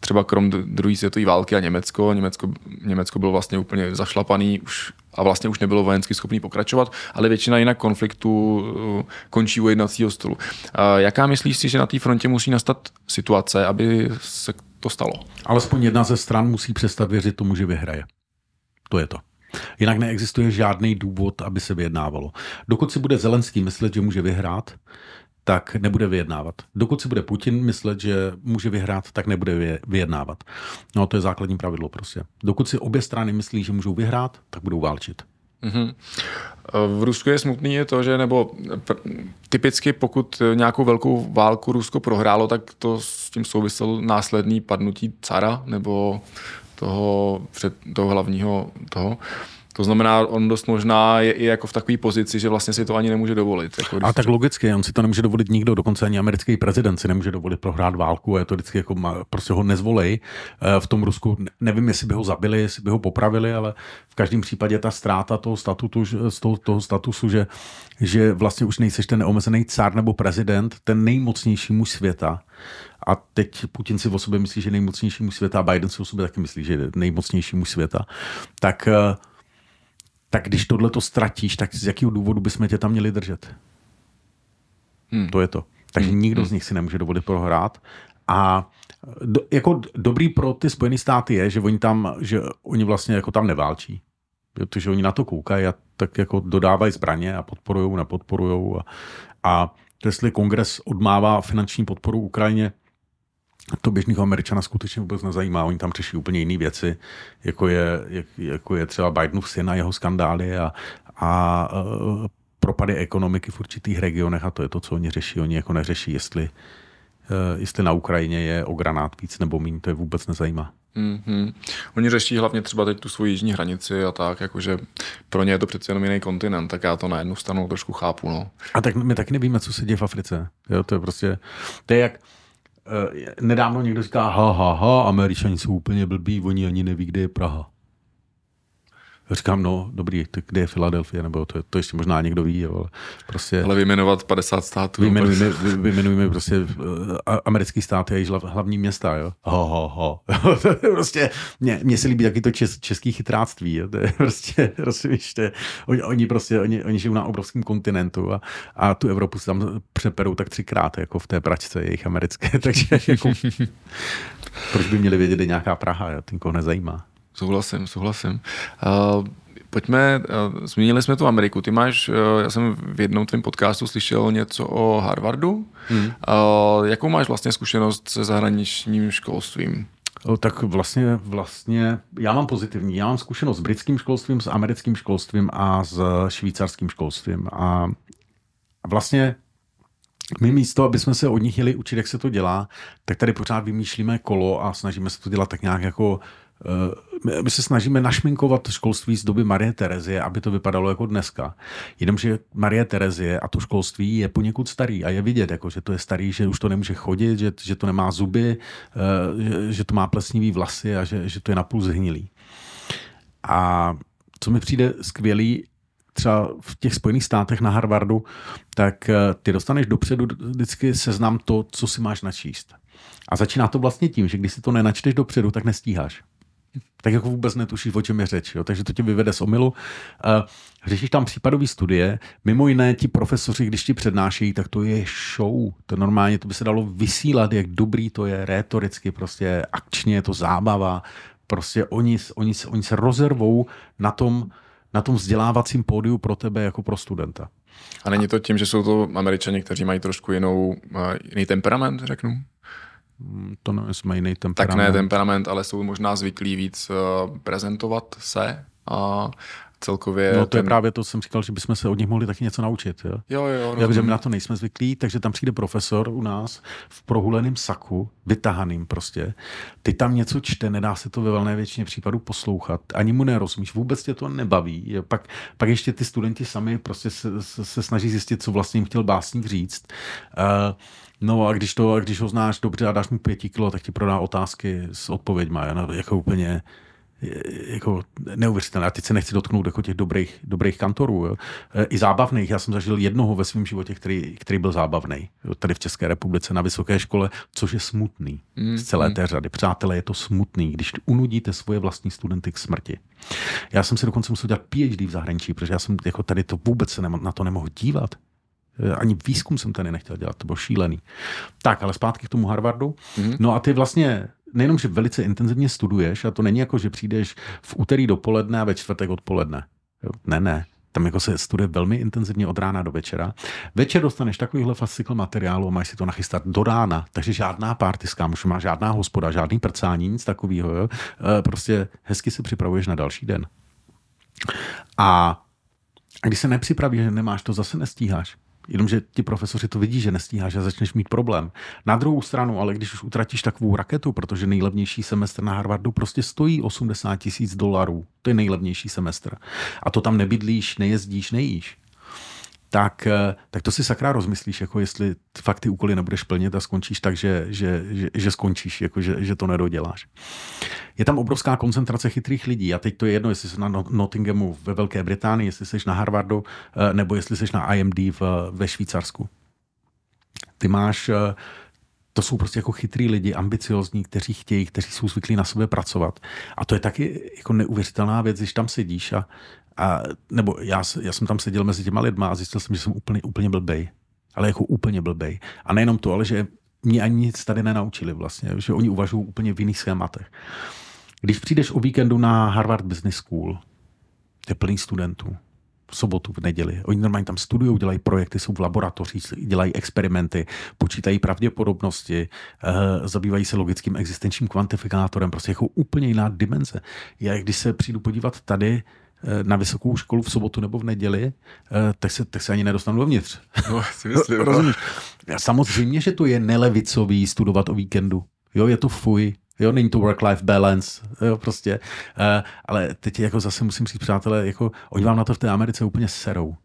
třeba krom druhé světové války a Německo, Německo, Německo bylo vlastně úplně zašlapaný už a vlastně už nebylo vojensky schopný pokračovat, ale většina jinak konfliktů uh, končí u jednacího stolu. Jaká myslíš si, že na té frontě musí nastat situace, aby se to stalo. Alespoň jedna ze stran musí přestat věřit tomu, že vyhraje. To je to. Jinak neexistuje žádný důvod, aby se vyjednávalo. Dokud si bude Zelenský myslet, že může vyhrát, tak nebude vyjednávat. Dokud si bude Putin myslet, že může vyhrát, tak nebude vyjednávat. No to je základní pravidlo prostě. Dokud si obě strany myslí, že můžou vyhrát, tak budou válčit. Mm-hmm. V Rusku je smutný je to, že nebo typicky pokud nějakou velkou válku Rusko prohrálo, tak to s tím souvisel následný padnutí cara nebo toho, před, toho hlavního toho. To znamená, on dost možná je i jako v takové pozici, že vlastně si to ani nemůže dovolit. Jako a tak logicky, on si to nemůže dovolit nikdo, dokonce ani americký prezident si nemůže dovolit prohrát válku a je to vždycky jako, prostě ho nezvolej. Eh, v tom Rusku nevím, jestli by ho zabili, jestli by ho popravili, ale v každém případě ta ztráta toho statutu, z toho, toho statusu, že, že vlastně už nejseš ten neomezený cár nebo prezident, ten nejmocnější muž světa, a teď Putin si o sobě myslí, že je nejmocnější muž světa, a Biden si o sobě taky myslí, že je nejmocnější muž světa, tak uh, tak když tohle to ztratíš, tak z jakého důvodu bychom tě tam měli držet? Hmm. To je to. Takže hmm. nikdo z nich si nemůže dovolit prohrát. A do, jako dobrý pro ty Spojené státy je, že oni tam, že oni vlastně jako tam neválčí. Protože oni na to koukají a tak jako dodávají zbraně a podporují, nepodporují. A, a jestli kongres odmává finanční podporu Ukrajině, to běžného Američana skutečně vůbec nezajímá. Oni tam řeší úplně jiné věci, jako je, jak, jako je třeba Bidenův syn a jeho skandály a, a uh, propady ekonomiky v určitých regionech a to je to, co oni řeší. Oni jako neřeší, jestli, uh, jestli na Ukrajině je o granát víc nebo méně, to je vůbec nezajímá. Mm-hmm. Oni řeší hlavně třeba teď tu svoji jižní hranici a tak, jakože pro ně je to přece jenom jiný kontinent, tak já to na jednu stranu trošku chápu. No. A tak my taky nevíme, co se děje v Africe. Jo, to je prostě, to je jak, nedávno někdo říká, ha, ha, ha, američani jsou úplně blbí, oni ani neví, kde je Praha. Říkám, no, dobrý, tak kde je Filadelfie, nebo to, to ještě možná někdo ví, ale prostě... Ale vyjmenovat 50 států. Vyjmenujeme, vyjmenujeme prostě uh, americký stát, je hlavní města, jo. Ho, ho, ho. [laughs] prostě, mně, mně se líbí taky to čes, český chytráctví, jo. To je prostě, [laughs] rozumíš, to je, oni, oni, prostě, oni, oni žijou na obrovském kontinentu a, a tu Evropu si tam přeperou tak třikrát, jako v té pračce jejich americké, [laughs] takže jako, proč by měli vědět, kde nějaká Praha, jo? ten koho nezajímá. Souhlasím, souhlasím. Uh, pojďme, uh, zmínili jsme tu Ameriku. Ty máš, uh, já jsem v jednom tvém podcastu slyšel něco o Harvardu. Hmm. Uh, jakou máš vlastně zkušenost se zahraničním školstvím? Tak vlastně, vlastně, já mám pozitivní. Já mám zkušenost s britským školstvím, s americkým školstvím a s švýcarským školstvím. A vlastně my místo, aby jsme se od nich jeli učit, jak se to dělá, tak tady pořád vymýšlíme kolo a snažíme se to dělat tak nějak jako my se snažíme našminkovat školství z doby Marie Terezie, aby to vypadalo jako dneska. Jenomže Marie Terezie a to školství je poněkud starý a je vidět, jako, že to je starý, že už to nemůže chodit, že, že to nemá zuby, eh, že, že to má plesnivý vlasy a že, že to je napůl zhnilý. A co mi přijde skvělý, třeba v těch Spojených státech na Harvardu, tak eh, ty dostaneš dopředu vždycky seznam to, co si máš načíst. A začíná to vlastně tím, že když si to nenačteš dopředu, tak nestíháš tak jako vůbec netušíš, o čem je řeč. Jo? Takže to tě vyvede z omilu. Uh, řešíš tam případové studie. Mimo jiné, ti profesoři, když ti přednášejí, tak to je show. To normálně, to by se dalo vysílat, jak dobrý to je, rétoricky, prostě akčně, je to zábava. Prostě oni, oni, oni se rozervou na tom, na tom vzdělávacím pódiu pro tebe jako pro studenta. A není to tím, že jsou to američani, kteří mají trošku jinou, jiný temperament, řeknu? Mm, to nevím, jsme jiný temperament. Tak ne temperament, ale jsou možná zvyklí víc uh, prezentovat se a celkově... No to ten... je právě to, co jsem říkal, že bychom se od nich mohli taky něco naučit. Jo, jo. jo no, že my na to nejsme zvyklí, takže tam přijde profesor u nás v prohuleném saku, vytahaným prostě. Ty tam něco čte, nedá se to ve velné většině případů poslouchat, ani mu nerozumíš, vůbec tě to nebaví. Jo, pak, pak ještě ty studenti sami prostě se, se, se snaží zjistit, co vlastně jim chtěl básník říct. Uh, No a když, to, když ho znáš dobře a dáš mu pěti kilo, tak ti prodá otázky s odpověďma. Jako úplně jako neuvěřitelné. A teď se nechci dotknout jako těch dobrých, dobrých kantorů. Jo. E, I zábavných. Já jsem zažil jednoho ve svém životě, který, který byl zábavný. Tady v České republice na vysoké škole, což je smutný mm. z celé mm. té řady. Přátelé, je to smutný, když unudíte svoje vlastní studenty k smrti. Já jsem si dokonce musel dělat PhD v zahraničí, protože já jsem jako tady to vůbec se na to nemohl dívat. Eh, ani výzkum jsem tady nechtěl dělat, to bylo šílený. Tak, ale zpátky k tomu Harvardu. Mm-hmm. No a ty vlastně nejenom, že velice intenzivně studuješ, a to není jako, že přijdeš v úterý dopoledne a ve čtvrtek odpoledne. Jo? Ne, ne. Tam jako se studuje velmi intenzivně od rána do večera. Večer dostaneš takovýhle fascikl materiálu a máš si to nachystat do rána. Takže žádná party s má žádná hospoda, žádný prcání, nic takového. E, prostě hezky se připravuješ na další den. A když se nepřipravíš, nemáš, to zase nestíháš. Jenomže ti profesoři to vidí, že nestíháš a začneš mít problém. Na druhou stranu, ale když už utratíš takovou raketu, protože nejlevnější semestr na Harvardu prostě stojí 80 tisíc dolarů, to je nejlevnější semestr. A to tam nebydlíš, nejezdíš, nejíš tak, eh, tak to si sakra rozmyslíš, jako jestli fakt ty úkoly nebudeš plnit a skončíš tak, že, že, že, že skončíš, jako že, že to nedoděláš. Je tam obrovská koncentrace chytrých lidí a teď to je jedno, jestli jsi na Nottinghamu ve Velké Británii, jestli jsi na Harvardu, eh, nebo jestli jsi na IMD v, ve Švýcarsku. Ty máš eh, to jsou prostě jako chytrý lidi, ambiciozní, kteří chtějí, kteří jsou zvyklí na sebe pracovat. A to je taky jako neuvěřitelná věc, když tam sedíš a, a nebo já, já jsem tam seděl mezi těma lidma a zjistil jsem, že jsem úplně, úplně blbej. ale jako úplně blbej. A nejenom to, ale že mě ani nic tady nenaučili vlastně, že oni uvažují úplně v jiných schématech. Když přijdeš o víkendu na Harvard Business School, je plný studentů, v sobotu, v neděli. Oni normálně tam studují, dělají projekty, jsou v laboratořích, dělají experimenty, počítají pravděpodobnosti, uh, zabývají se logickým existenčním kvantifikátorem, prostě jako úplně jiná dimenze. Já když se přijdu podívat tady, eh, na vysokou školu v sobotu nebo v neděli, eh, tak se, tak se ani nedostanu dovnitř. No, si myslím, [laughs] no. Rozumíš? Samozřejmě, že to je nelevicový studovat o víkendu. Jo, je to fuj, Jo, není to work-life balance, jo, prostě. Uh, ale teď jako zase musím říct, přátelé, jako oni vám na to v té Americe úplně serou.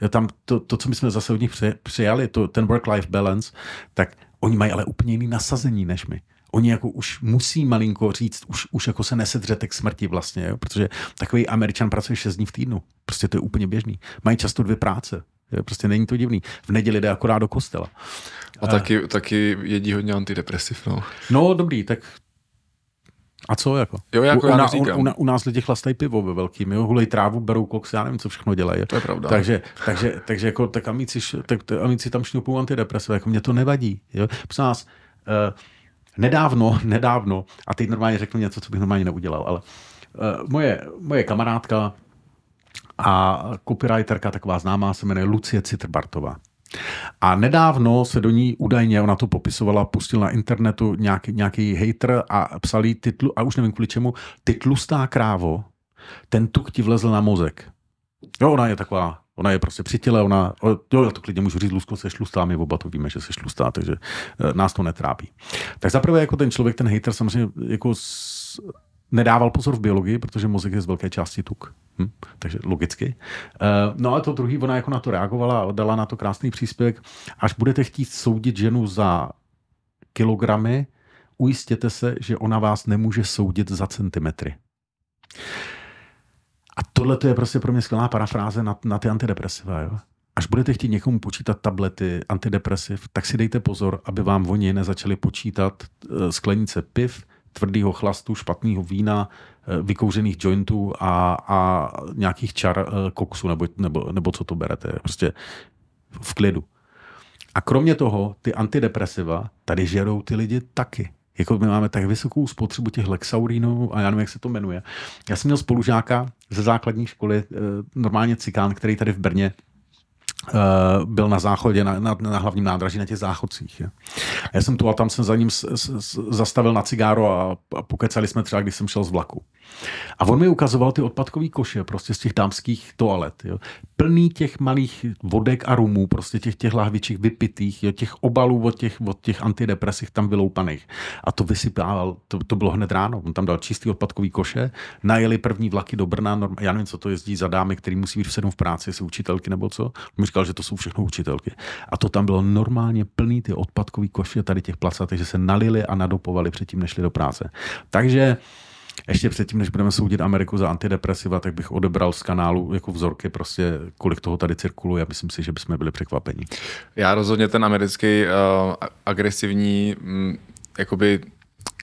Jo, tam to, to, co my jsme zase od nich přijali, to, ten work-life balance, tak oni mají ale úplně jiný nasazení než my. Oni jako už musí malinko říct, už, už jako se nesedřete k smrti vlastně, jo? protože takový američan pracuje 6 dní v týdnu. Prostě to je úplně běžný. Mají často dvě práce. Jo? Prostě není to divný. V neděli jde akorát do kostela. A taky, taky jedí hodně antidepresiv, no. No dobrý, tak a co jako? Jo, jako u, já u, u, u, nás lidi chlastají pivo ve velkým, jo? hulej trávu, berou koks, já nevím, co všechno dělají. To je pravda. Takže, takže, takže jako, tak amici, tak, amici tam šňupou antidepresiva, jako mě to nevadí. Jo? Prosím nás, uh, nedávno, [laughs] nedávno, a teď normálně řeknu něco, co bych normálně neudělal, ale uh, moje, moje kamarádka a copywriterka, taková známá, se jmenuje Lucie Citrbartová. A nedávno se do ní údajně, ona to popisovala, pustil na internetu nějaký, nějaký hater a psal jí titlu, a už nevím kvůli čemu, ty tlustá krávo, ten tuk ti vlezl na mozek. Jo, ona je taková, ona je prostě při těle, ona, jo, já to klidně můžu říct, Lusko, se šlustá, my oba to víme, že se šlustá, takže eh, nás to netrápí. Tak zaprvé jako ten člověk, ten hater samozřejmě jako s, nedával pozor v biologii, protože mozek je z velké části tuk. Hm? Takže logicky. Uh, no a to druhý, ona jako na to reagovala a dala na to krásný příspěvek. Až budete chtít soudit ženu za kilogramy, ujistěte se, že ona vás nemůže soudit za centimetry. A tohle je prostě pro mě skvělá parafráze na, na ty antidepresiva. Jo? Až budete chtít někomu počítat tablety antidepresiv, tak si dejte pozor, aby vám oni nezačali počítat eh, sklenice piv, tvrdého chlastu, špatného vína, eh, vykouřených jointů a, a nějakých čar eh, koksu, nebo, nebo, nebo co to berete. Prostě v klidu. A kromě toho, ty antidepresiva tady žerou ty lidi taky. Jako my máme tak vysokou spotřebu těch lexaurinů a já nevím, jak se to jmenuje. Já jsem měl spolužáka ze základní školy, eh, normálně cikán, který tady v Brně Uh, byl na záchodě, na, na, na hlavním nádraží, na těch záchodcích. Je. Já jsem tu a tam jsem za ním s, s, zastavil na cigáro a, a pokecali jsme třeba, když jsem šel z vlaku. A on mi ukazoval ty odpadové koše prostě z těch dámských toalet. Jo. Plný těch malých vodek a rumů, prostě těch, těch lahviček vypitých, jo, těch obalů od těch, od těch antidepresích tam vyloupaných. A to vysypával, to, to bylo hned ráno. On tam dal čistý odpadkový koše, najeli první vlaky do Brna, norm, já nevím, co to jezdí za dámy, který musí být v sedm v práci, jestli učitelky nebo co. On říkal, že to jsou všechno učitelky. A to tam bylo normálně plný ty odpadkový koše tady těch placatých, že se nalili a nadopovali předtím, než šli do práce. Takže ještě předtím, než budeme soudit Ameriku za antidepresiva, tak bych odebral z kanálu jako vzorky, prostě kolik toho tady cirkuluje a myslím si, že bychom byli překvapení. Já rozhodně ten americký uh, agresivní um, jakoby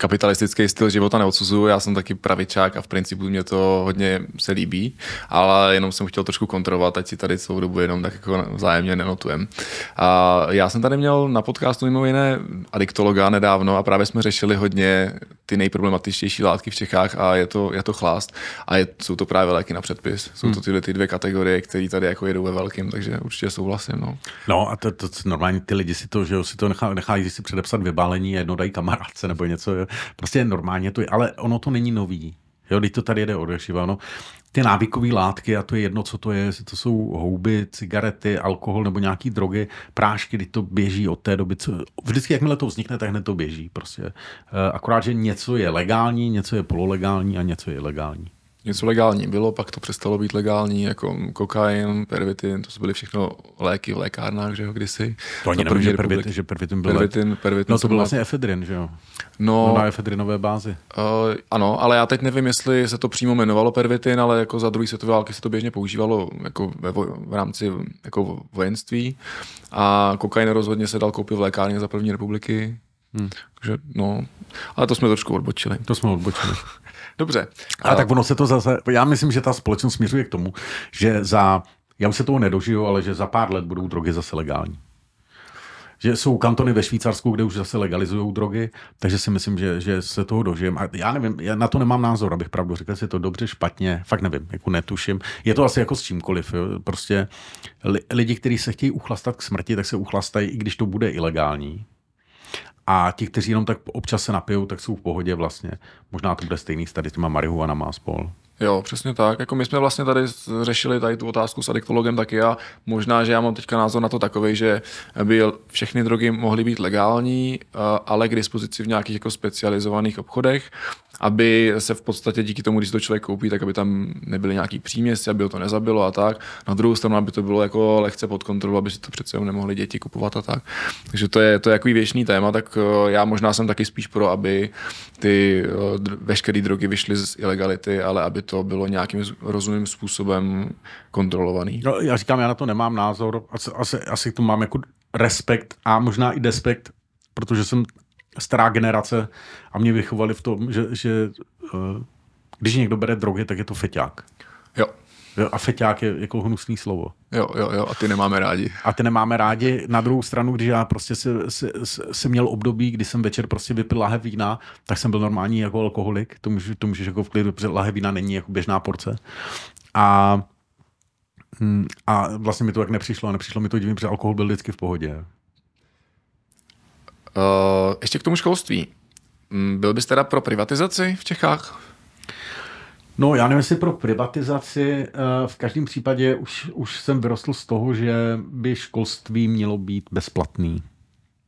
kapitalistický styl života neodsuzuju, já jsem taky pravičák a v principu mě to hodně se líbí, ale jenom jsem chtěl trošku kontrolovat, ať si tady celou dobu jenom tak jako vzájemně nenotujem. A já jsem tady měl na podcastu mimo jiné adiktologa nedávno a právě jsme řešili hodně ty nejproblematičtější látky v Čechách a je to, je to chlást a je, jsou to právě léky na předpis. Jsou to hmm. tyhle ty dvě kategorie, které tady jako jedou ve velkým, takže určitě souhlasím. No, no a to, to, normálně ty lidi si to, že si to nechá, nechají si předepsat vybálení a jedno dají kamarádce nebo něco. Prostě normálně to je, ale ono to není nový. Jo, když to tady jede od no, ty návykové látky, a to je jedno, co to je, jestli to jsou houby, cigarety, alkohol nebo nějaký drogy, prášky, kdy to běží od té doby. Co, vždycky, jakmile to vznikne, tak hned to běží. Prostě. Eh, akorát, že něco je legální, něco je pololegální a něco je legální něco legální bylo, pak to přestalo být legální, jako kokain, pervitin, to byly všechno léky v lékárnách, že jo, kdysi. To ani nevím, že, pervit, že pervitin byl pervitin, pervitin No to byl vlastně efedrin, že jo? No, no na efedrinové bázi. Uh, ano, ale já teď nevím, jestli se to přímo jmenovalo pervitin, ale jako za druhé světové války se to běžně používalo jako ve, v rámci jako vojenství a kokain rozhodně se dal koupit v lékárně za první republiky. Hmm. Takže no, ale to jsme trošku odbočili. To jsme odbočili. Dobře. A tak ono se to zase, já myslím, že ta společnost směřuje k tomu, že za, já už se toho nedožiju, ale že za pár let budou drogy zase legální. že jsou kantony ve Švýcarsku, kde už zase legalizují drogy, takže si myslím, že, že se toho dožijem. A já nevím, já na to nemám názor, abych pravdu řekl, jestli je to dobře, špatně, fakt nevím, jako netuším. Je to asi jako s čímkoliv. Jo. Prostě lidi, kteří se chtějí uchlastat k smrti, tak se uchlastají, i když to bude ilegální. A ti, kteří jenom tak občas se napijou, tak jsou v pohodě vlastně. Možná to bude stejný s tady těma marihuanama spol. Jo, přesně tak. Jako my jsme vlastně tady řešili tady tu otázku s adiktologem taky a možná, že já mám teďka názor na to takový, že by všechny drogy mohly být legální, ale k dispozici v nějakých jako specializovaných obchodech aby se v podstatě díky tomu, když to člověk koupí, tak aby tam nebyly nějaký příměsi, aby ho to nezabilo a tak. Na druhou stranu, aby to bylo jako lehce pod kontrolou, aby si to přece nemohli děti kupovat a tak. Takže to je, to je jako věčný téma, tak eh, já možná jsem taky spíš pro, aby ty eh, veškeré drogy vyšly z ilegality, ale aby to bylo nějakým rozumným způsobem kontrolovaný. No, já říkám, já na to nemám názor, asi, asi, asi to mám jako respekt a možná i despekt, protože jsem stará generace a mě vychovali v tom, že, že uh, když někdo bere drogy, tak je to feťák. Jo. jo. A feťák je jako hnusný slovo. Jo, jo, jo, a ty nemáme rádi. A ty nemáme rádi. Na druhou stranu, když já prostě si, si, si, měl období, kdy jsem večer prostě vypil lahev vína, tak jsem byl normální jako alkoholik. To můžeš, to můžeš jako v klidu, protože lahev vína není jako běžná porce. A, hm, a vlastně mi to tak nepřišlo. A nepřišlo mi to divím, protože alkohol byl vždycky v pohodě. Uh, ještě k tomu školství. Mm, byl bys teda pro privatizaci v Čechách? No, já nevím, jestli pro privatizaci. Eh, v každém případě už, už jsem vyrostl z toho, že by školství mělo být bezplatný.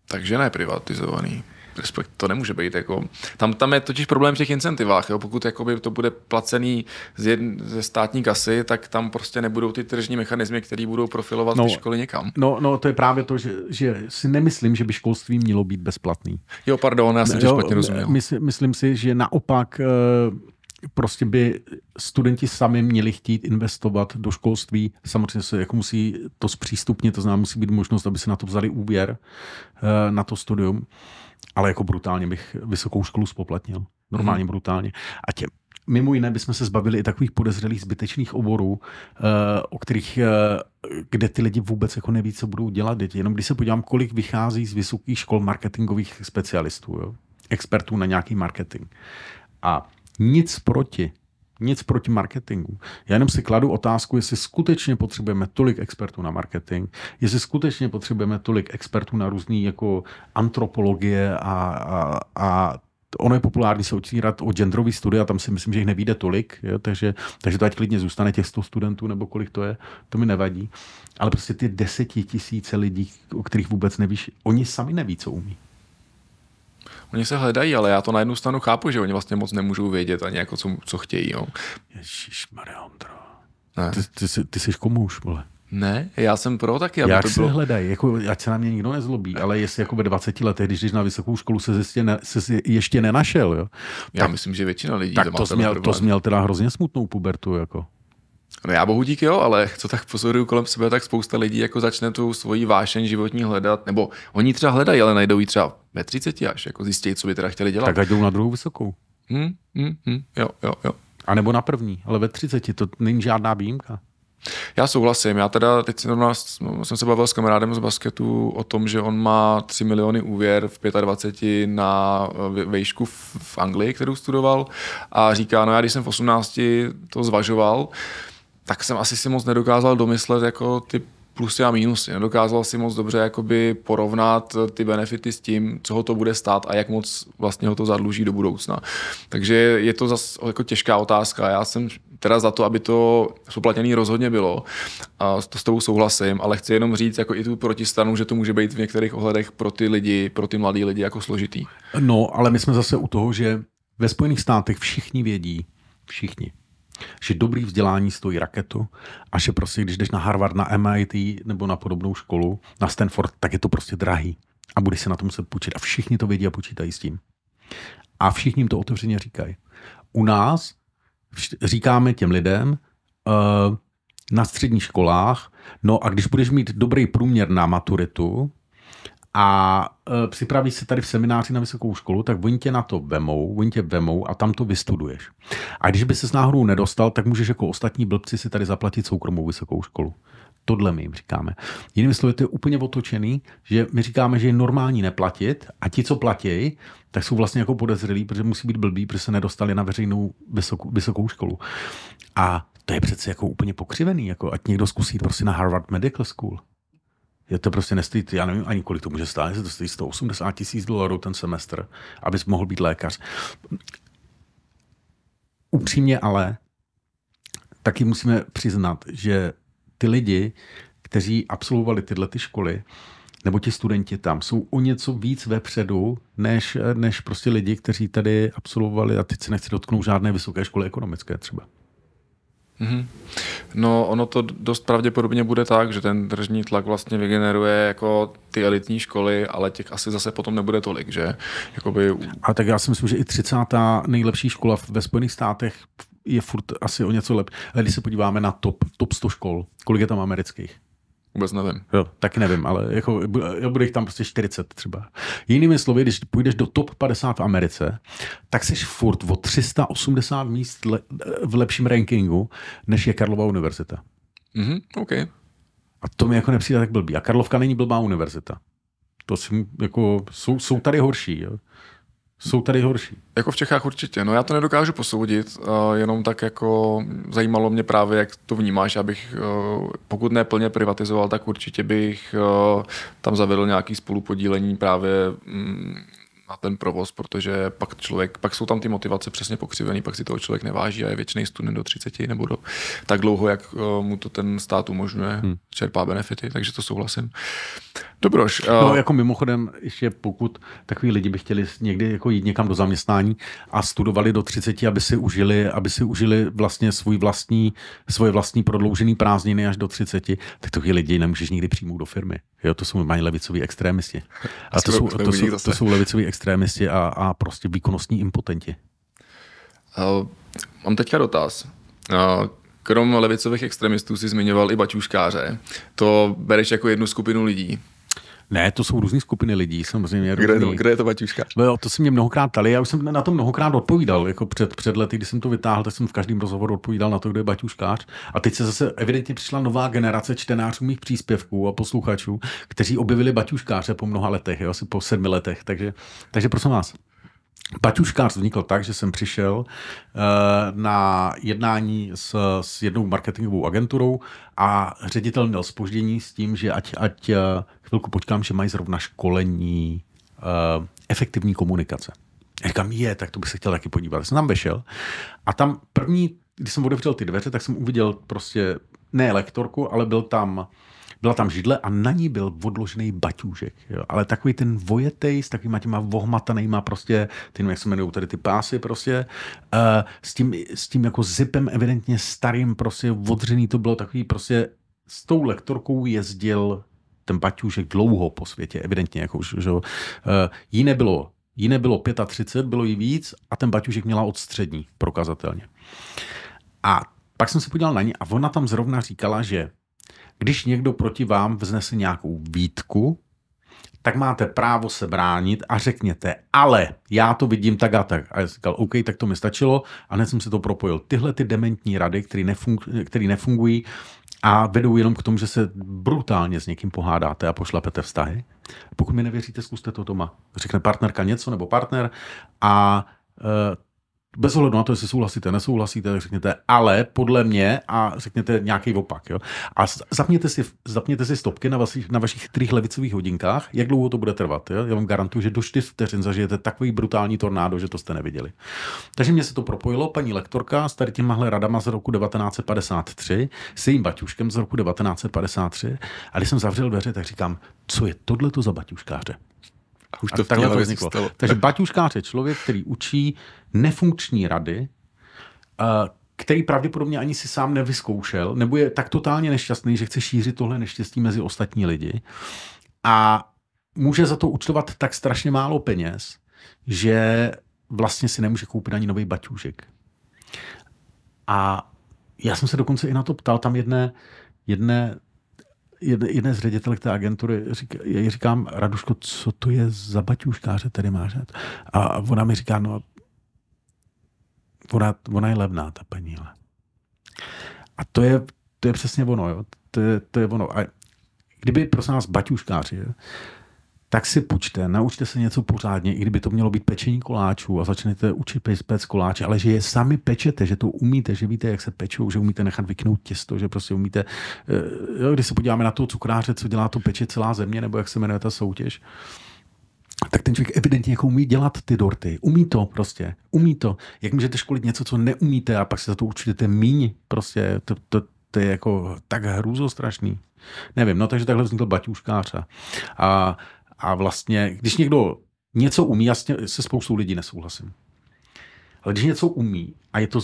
Takže ne privatizovaný respekt, to nemůže být. Jako, tam, tam je totiž problém v těch incentivách. Jo? Pokud jakoby, to bude placený z jedn, ze státní kasy, tak tam prostě nebudou ty tržní mechanismy, které budou profilovat no, ty školy někam. No, no, to je právě to, že, že si nemyslím, že by školství mělo být bezplatný. Jo, pardon, já jsem tě špatně rozuměl. Mysl, myslím si, že naopak eh, prostě by studenti sami měli chtít investovat do školství. Samozřejmě se jako musí to zpřístupnit, to znamená, musí být možnost, aby se na to vzali úvěr, eh, na to studium ale jako brutálně bych vysokou školu spoplatnil. Normálně hmm. brutálně. A tě, mimo jiné bychom se zbavili i takových podezřelých zbytečných oborů, eh, o kterých, eh, kde ty lidi vůbec jako neví, co budou dělat. Jenom když se podívám, kolik vychází z vysokých škol marketingových specialistů, jo? expertů na nějaký marketing. A nic proti nic proti marketingu. Já jenom si kladu otázku, jestli skutečně potřebujeme tolik expertů na marketing, jestli skutečně potřebujeme tolik expertů na různé jako antropologie a, a, a ono je populární se očírat o genderový studia, tam si myslím, že jich nevíde tolik, jo, takže, takže to ať klidně zůstane těch 100 studentů, nebo kolik to je, to mi nevadí. Ale prostě ty desetitisíce lidí, o kterých vůbec nevíš, oni sami neví, co umí. Oni se hledají, ale já to na jednu stranu chápu, že oni vlastně moc nemůžou vědět ani jako co, co chtějí. Jo. Ježíš Mariandro. Ty, ty, jsi, ty jsi komouš, vole. Ne, já jsem pro taky, aby Jak to bylo... se hledají, jako, ať se na mě nikdo nezlobí, ale jestli jako ve 20 letech, když jdeš na vysokou školu, se, ještě, ne, se ještě nenašel, jo. Já tak, myslím, že většina lidí tak to, to, směl, to směl teda hrozně smutnou pubertu, jako. No já bohu dík jo, ale co tak pozoruju kolem sebe, tak spousta lidí jako začne tu svoji vášeň životní hledat, nebo oni třeba hledají, ale najdou ji třeba ve 30 až, jako zjistějí, co by teda chtěli dělat. Tak ať jdou na druhou vysokou. Hmm, hmm, hmm, jo, jo, jo. A nebo na první, ale ve 30, to není žádná výjimka. Já souhlasím. Já teda teď jsem se bavil s kamarádem z basketu o tom, že on má 3 miliony úvěr v 25 na vejšku v Anglii, kterou studoval a říká, no já když jsem v 18 to zvažoval, tak jsem asi si moc nedokázal domyslet jako ty plusy a mínusy. Nedokázal si moc dobře jakoby porovnat ty benefity s tím, co ho to bude stát a jak moc vlastně ho to zadluží do budoucna. Takže je to zase jako těžká otázka. Já jsem teda za to, aby to spoplatněný rozhodně bylo. A to s tebou souhlasím, ale chci jenom říct jako i tu protistranu, že to může být v některých ohledech pro ty lidi, pro ty mladý lidi jako složitý. No, ale my jsme zase u toho, že ve Spojených státech všichni vědí, všichni, že dobrý vzdělání stojí raketu a že prostě, když jdeš na Harvard, na MIT nebo na podobnou školu, na Stanford, tak je to prostě drahý a bude se na to muset půjčit. A všichni to vědí a počítají s tím. A všichni jim to otevřeně říkají. U nás říkáme těm lidem uh, na středních školách, no a když budeš mít dobrý průměr na maturitu, a e, připraví se tady v semináři na vysokou školu, tak oni tě na to vemou, oni tě vemou a tam to vystuduješ. A když by se s náhodou nedostal, tak můžeš jako ostatní blbci si tady zaplatit soukromou vysokou školu. Tohle my jim říkáme. Jinými slovy, to je úplně otočený, že my říkáme, že je normální neplatit a ti, co platí, tak jsou vlastně jako podezřelí, protože musí být blbí, protože se nedostali na veřejnou vysokou, vysokou školu. A to je přece jako úplně pokřivený, jako ať někdo zkusí prostě na Harvard Medical School. Je to prostě nestojí, já nevím ani kolik to může stát, jestli to stojí 180 tisíc dolarů ten semestr, abys mohl být lékař. Upřímně ale, taky musíme přiznat, že ty lidi, kteří absolvovali tyhle ty školy, nebo ti studenti tam jsou o něco víc vepředu, než, než prostě lidi, kteří tady absolvovali, a teď se nechci dotknout žádné vysoké školy ekonomické třeba. Mm-hmm. No, ono to dost pravděpodobně bude tak, že ten tržní tlak vlastně vygeneruje jako ty elitní školy, ale těch asi zase potom nebude tolik, že? Jakoby... A tak já si myslím, že i 30. nejlepší škola ve Spojených státech je furt asi o něco lepší. Ale když se podíváme na top, top 100 škol, kolik je tam amerických? Vůbec nevím. Jo, taky nevím, ale jako, bude jich tam prostě 40 třeba. Jinými slovy, když půjdeš do top 50 v Americe, tak jsi furt o 380 míst le, v lepším rankingu, než je Karlova univerzita. Mhm, OK. A to mi jako nepřijde tak blbý. A Karlovka není blbá univerzita. To si, jako, jsou, jsou tady horší. Jo jsou tady horší. Jako v Čechách určitě. No já to nedokážu posoudit, uh, jenom tak jako zajímalo mě právě, jak to vnímáš, abych uh, pokud ne plně privatizoval, tak určitě bych uh, tam zavedl nějaký spolupodílení právě um, na ten provoz, protože pak člověk, pak jsou tam ty motivace přesně pokřivený, pak si toho člověk neváží a je většiný student do 30 nebo do tak dlouho, jak uh, mu to ten stát umožňuje, hmm. čerpá benefity, takže to souhlasím. Dobroš. Uh... No, jako mimochodem, ještě pokud takový lidi by chtěli někdy jako jít někam do zaměstnání a studovali do 30, aby si užili, aby si užili vlastně svůj vlastní, svoje vlastní prodloužený prázdniny až do 30, tak takový lidi nemůžeš nikdy přijmout do firmy. Jo, to jsou mají levicoví extrémisti. A to jsou, to, jsou, to jsou levicoví extrémisti a, a prostě výkonnostní impotenti. Uh, mám teďka dotaz. Uh, krom levicových extremistů si zmiňoval i baťuškáře. To bereš jako jednu skupinu lidí. Ne, to jsou různé skupiny lidí, samozřejmě. Kde je to, kde je to baťuška? No, to se mě mnohokrát ptali, já už jsem na to mnohokrát odpovídal. Jako před, před lety, když jsem to vytáhl, tak jsem v každém rozhovoru odpovídal na to, kdo je baťuškář. A teď se zase evidentně přišla nová generace čtenářů mých příspěvků a posluchačů, kteří objevili baťuškáře po mnoha letech, jo, asi po sedmi letech. Takže, takže prosím vás, Baťuškář vznikl tak, že jsem přišel uh, na jednání s, s jednou marketingovou agenturou a ředitel měl spoždění s tím, že ať, ať uh, chvilku počkám, že mají zrovna školení uh, efektivní komunikace. Já říkám, je, tak to bych se chtěl taky podívat. Já jsem tam vešel a tam první, když jsem otevřel ty dveře, tak jsem uviděl prostě ne lektorku, ale byl tam byla tam židle a na ní byl odložený baťůžek. Jo. Ale takový ten vojetej s takovýma těma vohmatanýma prostě, ty jak se jmenují tady ty pásy prostě, uh, s, tím, s tím jako zipem evidentně starým prostě odřený to bylo takový prostě s tou lektorkou jezdil ten baťůžek dlouho po světě, evidentně. Jako, že, uh, jí nebylo Jí nebylo 35, bylo jí víc a ten baťušek měla od střední, prokazatelně. A pak jsem se podíval na ní a ona tam zrovna říkala, že když někdo proti vám vznese nějakou výtku, tak máte právo se bránit a řekněte, ale já to vidím tak a tak. A já říkal, OK, tak to mi stačilo a hned jsem se to propojil. Tyhle ty dementní rady, které nefungují, který nefungují a vedou jenom k tomu, že se brutálně s někým pohádáte a pošlapete vztahy. Pokud mi nevěříte, zkuste to doma. Řekne partnerka něco nebo partner a e, bez ohledu na to, jestli souhlasíte, nesouhlasíte, tak řekněte ale podle mě a řekněte nějaký opak. Jo? A zapněte si, zapněte si stopky na vašich, na vašich trých levicových hodinkách, jak dlouho to bude trvat. Jo? Já vám garantuju, že do 4 vteřin zažijete takový brutální tornádo, že to jste neviděli. Takže mě se to propojilo, paní lektorka s tady těmahle radama z roku 1953, s jejím baťuškem z roku 1953. A když jsem zavřel dveře, tak říkám, co je tohleto za baťuškáře? A už to a takhle to vzniklo. Stalo. Takže baťuškář je člověk, který učí nefunkční rady, eh, který pravděpodobně ani si sám nevyzkoušel, nebo je tak totálně nešťastný, že chce šířit tohle neštěstí mezi ostatní lidi. A může za to účtovat tak strašně málo peněz, že vlastně si nemůže koupit ani nový baťůžek. A já jsem se dokonce i na to ptal, tam jedné, jedné jedné, jedné z ředitelek té agentury, říká, já říkám, Raduško, co to je za baťuškáře tady máš? A ona mi říká, no, ona, ona je levná, ta paní. A to je, to je přesně ono, jo. To, je, to je ono. A kdyby, prosím nás, baťuškáři, tak si půjčte, naučte se něco pořádně, i kdyby to mělo být pečení koláčů a začnete učit pec koláče, ale že je sami pečete, že to umíte, že víte, jak se pečou, že umíte nechat vyknout těsto, že prostě umíte, eh, jo, když se podíváme na toho cukráře, co dělá to peče celá země, nebo jak se jmenuje ta soutěž, tak ten člověk evidentně jako umí dělat ty dorty. Umí to prostě. Umí to. Jak můžete školit něco, co neumíte a pak se za to určitě míň. Prostě to, to, to je jako tak hrůzostrašný. Nevím, no takže takhle vznikl baťuškář. A, a vlastně, když někdo něco umí, já se spoustou lidí nesouhlasím. Ale když něco umí a je to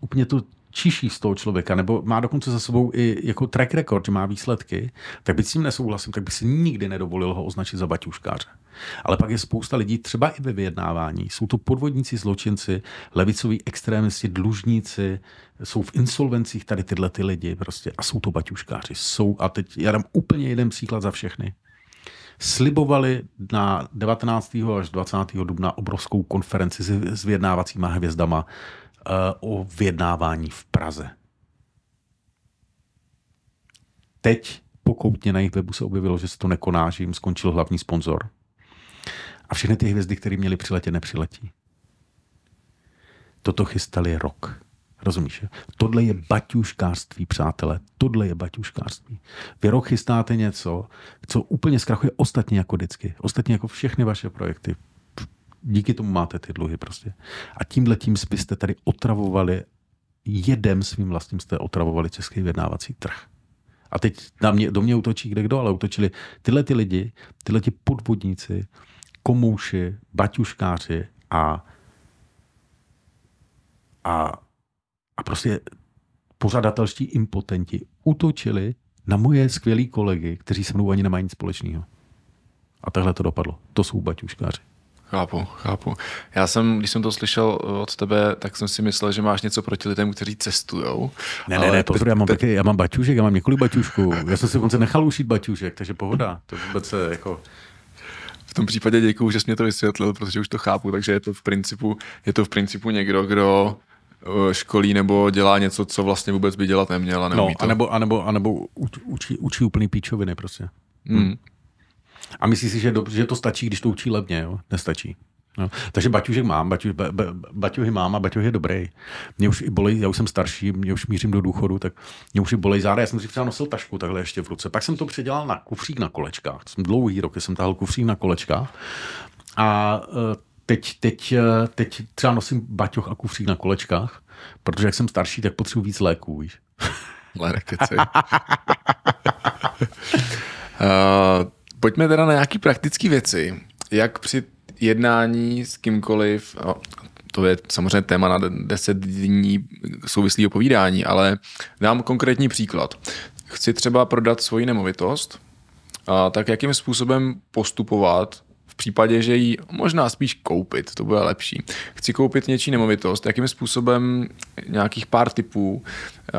úplně to čiší z toho člověka, nebo má dokonce za sebou i jako track record, že má výsledky, tak by s tím nesouhlasím, tak by si nikdy nedovolil ho označit za baťuškáře. Ale pak je spousta lidí, třeba i ve vyjednávání. Jsou to podvodníci, zločinci, levicoví extrémisti, dlužníci, jsou v insolvencích tady tyhle ty lidi prostě a jsou to baťuškáři. Jsou, a teď já dám úplně jeden příklad za všechny slibovali na 19. až 20. dubna obrovskou konferenci s vyjednávacíma hvězdama o vyjednávání v Praze. Teď pokoutně na jejich webu se objevilo, že se to nekoná, že jim skončil hlavní sponzor. A všechny ty hvězdy, které měly přiletět, nepřiletí. Toto chystali rok. Rozumíš? Tohle je baťuškářství, přátelé. Tohle je baťuškářství. Vy rok chystáte něco, co úplně zkrachuje ostatně jako vždycky. Ostatně jako všechny vaše projekty. Díky tomu máte ty dluhy prostě. A tímhle tím byste tady otravovali jedem svým vlastním jste otravovali český vyjednávací trh. A teď na mě, do mě útočí kde kdo, ale útočili tyhle ty lidi, tyhle ti podvodníci, komouši, baťuškáři a, a a prostě pořadatelští impotenti útočili na moje skvělý kolegy, kteří se mnou ani nemají nic společného. A takhle to dopadlo. To jsou baťuškáři. Chápu, chápu. Já jsem, když jsem to slyšel od tebe, tak jsem si myslel, že máš něco proti lidem, kteří cestují. Ne, ne, ne, pozor, já mám, te... já mám baťušek, já mám několik baťušků. Já jsem si konce nechal ušít baťušek, takže pohoda. To vůbec se jako... V tom případě děkuju, že jsi mě to vysvětlil, protože už to chápu, takže je to v principu, je to v principu někdo, kdo Eh, školí nebo dělá něco, co vlastně vůbec by dělat neměl a neumí no, to. Anebo, anebo, anebo učí, učí úplný píčoviny prostě. Hmm. A myslí si, že, do, že to stačí, když to učí levně, jo? Nestačí. No. Takže baťužek mám, baťu, ba, ba, baťuhy mám a baťuh je dobrý. Mě už i bolej, já už jsem starší, mě už mířím do důchodu, tak mě už i bolej záda. Já jsem si třeba nosil tašku takhle ještě v ruce. Pak jsem to předělal na kufřík na kolečkách. Jsem dlouhý roky jsem tahal kufřík na kolečkách. A uh, teď, teď, eh, teď třeba nosím baťoch a kufřík na kolečkách, protože jak jsem starší, tak potřebuji víc léků, víš. uh, [laughs] pojďme teda na nějaké praktické věci. Jak při jednání s kýmkoliv, no, to je samozřejmě téma na 10 dní souvislého povídání, ale dám konkrétní příklad. Chci třeba prodat svoji nemovitost, a tak jakým způsobem postupovat, případě, že ji možná spíš koupit, to bude lepší. Chci koupit něčí nemovitost, jakým způsobem nějakých pár typů, eh,